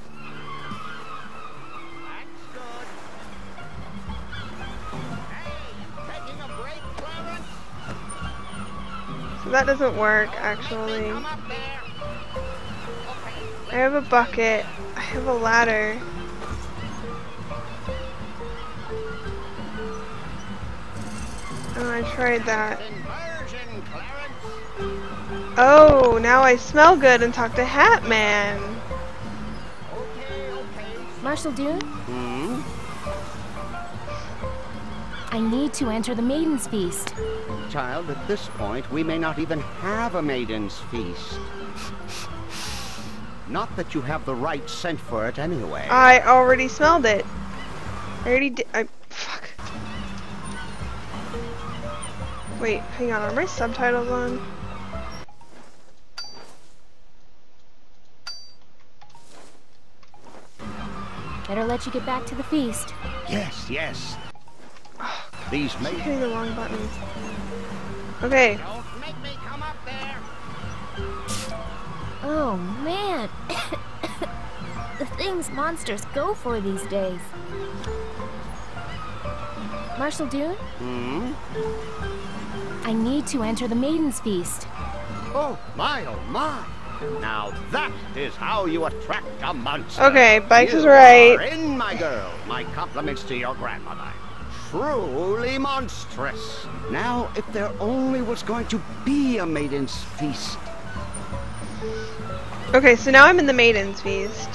So that doesn't work, actually. I have a bucket. I have a ladder. I tried that. Oh, now I smell good and talk to Hat Man. Marshall Dune, Hmm? I need to enter the Maiden's Feast. Child, at this point, we may not even have a maiden's feast. Not that you have the right scent for it anyway. I already smelled it. I already did. I. Wait, hang on. Are my subtitles on? Better let you get back to the feast. Yes, yes. These I'm may hitting the wrong button. Okay. Don't make me come up there! Oh man, the things monsters go for these days. Marshall Dune, Hmm? I need to enter the Maiden's Feast. Oh, my, oh, my. Now that is how you attract a monster. Okay, Bikes you is right. Are in, my girl. My compliments to your grandmother. truly monstrous. Now, if there only was going to be a Maiden's Feast. Okay, so now I'm in the Maiden's Feast.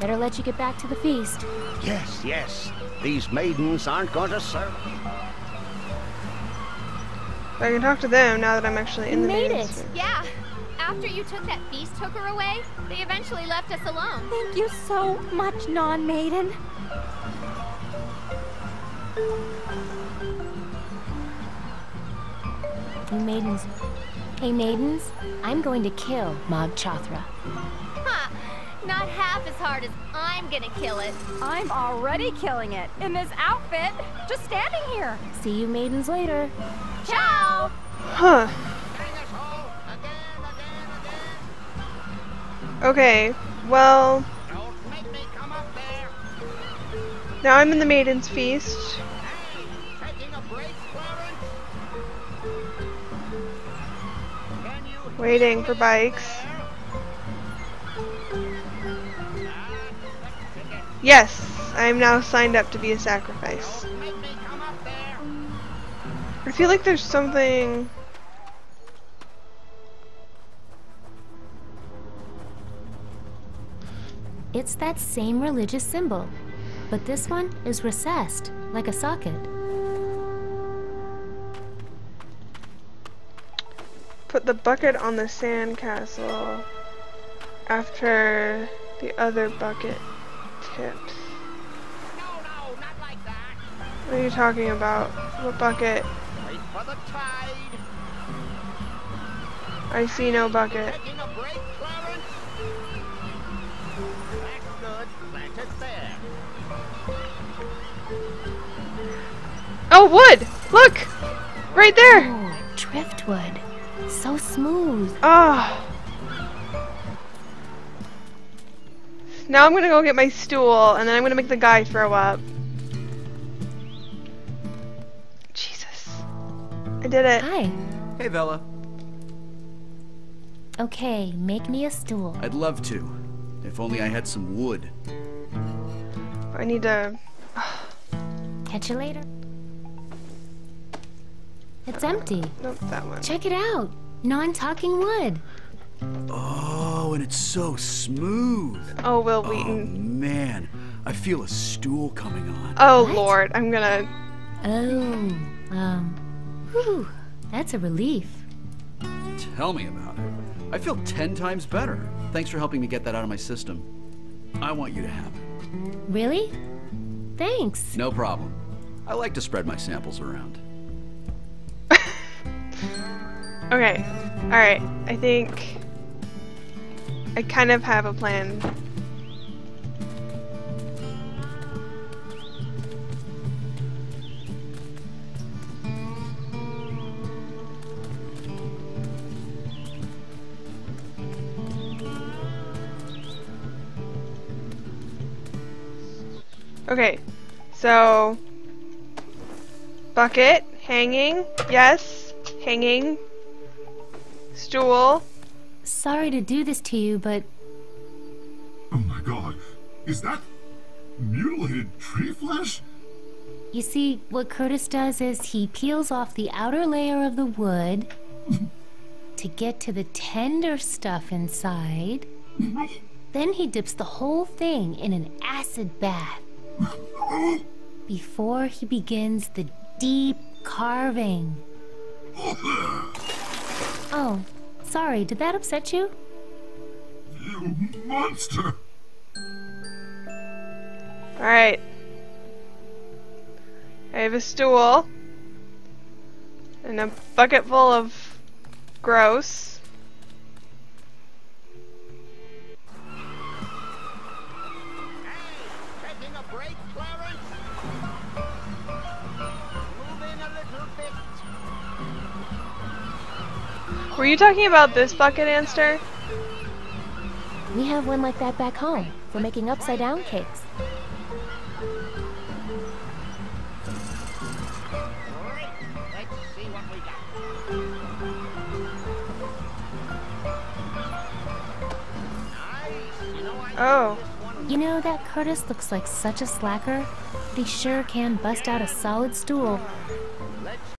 Better let you get back to the feast. Yes, yes. These maidens aren't going to serve. I can talk to them now that I'm actually in the made Maiden's it. Feast. Yeah. After you took that feast hooker away, they eventually left us alone. Thank you so much, non-maiden. You maidens. Hey, maidens, I'm going to kill Mog Chothra. Ha! Not half as hard as I'm gonna kill it. I'm already killing it in this outfit, just standing here. See you maidens later. Ciao! Huh. Okay, well. Now I'm in the Maiden's Feast. Waiting for bikes. Yes, I am now signed up to be a sacrifice. I feel like there's something. It's that same religious symbol, but this one is recessed, like a socket. Put the bucket on the sandcastle after the other bucket tips. What are you talking about? What bucket? Wait for the tide. I see no bucket. Taking a break, Clarence? That's good. Plant it there. Oh, wood! Look! Right there! Oh, driftwood. So smooth. Ah. Now I'm gonna go get my stool, and then I'm gonna make the guy throw up. Jesus. I did it. Hi. Hey, Vella. Okay, make me a stool. I'd love to. If only I had some wood. I need to... Catch you later. It's empty. Nope, that one. Check it out. Non-talking wood. Oh, and it's so smooth. Oh, Will Oh, Wheaton. man. I feel a stool coming on. Oh, Lord. I'm gonna... Oh, um, whew, that's a relief. Tell me about it. I feel ten times better. Thanks for helping me get that out of my system. I want you to have it. Really? Thanks. No problem. I like to spread my samples around. Okay. Alright. I think... I kind of have a plan. Okay, so bucket, hanging, yes, hanging, stool. Sorry to do this to you, but Oh my god. Is that mutilated tree flesh? you see, what Curtis does is he peels off the outer layer of the wood to get to the tender stuff inside. Then he dips the whole thing in an acid bath before he begins the deep carving. Oh, sorry, did that upset you? You monster! Alright. I have a stool. And a bucket full of gross. Were you talking about this bucket, Anster? We have one like that back home for making upside down cakes. Great. Let's see what we got. Nice. You know, I Oh. You know, that Curtis looks like such a slacker, but he sure can bust out a solid stool.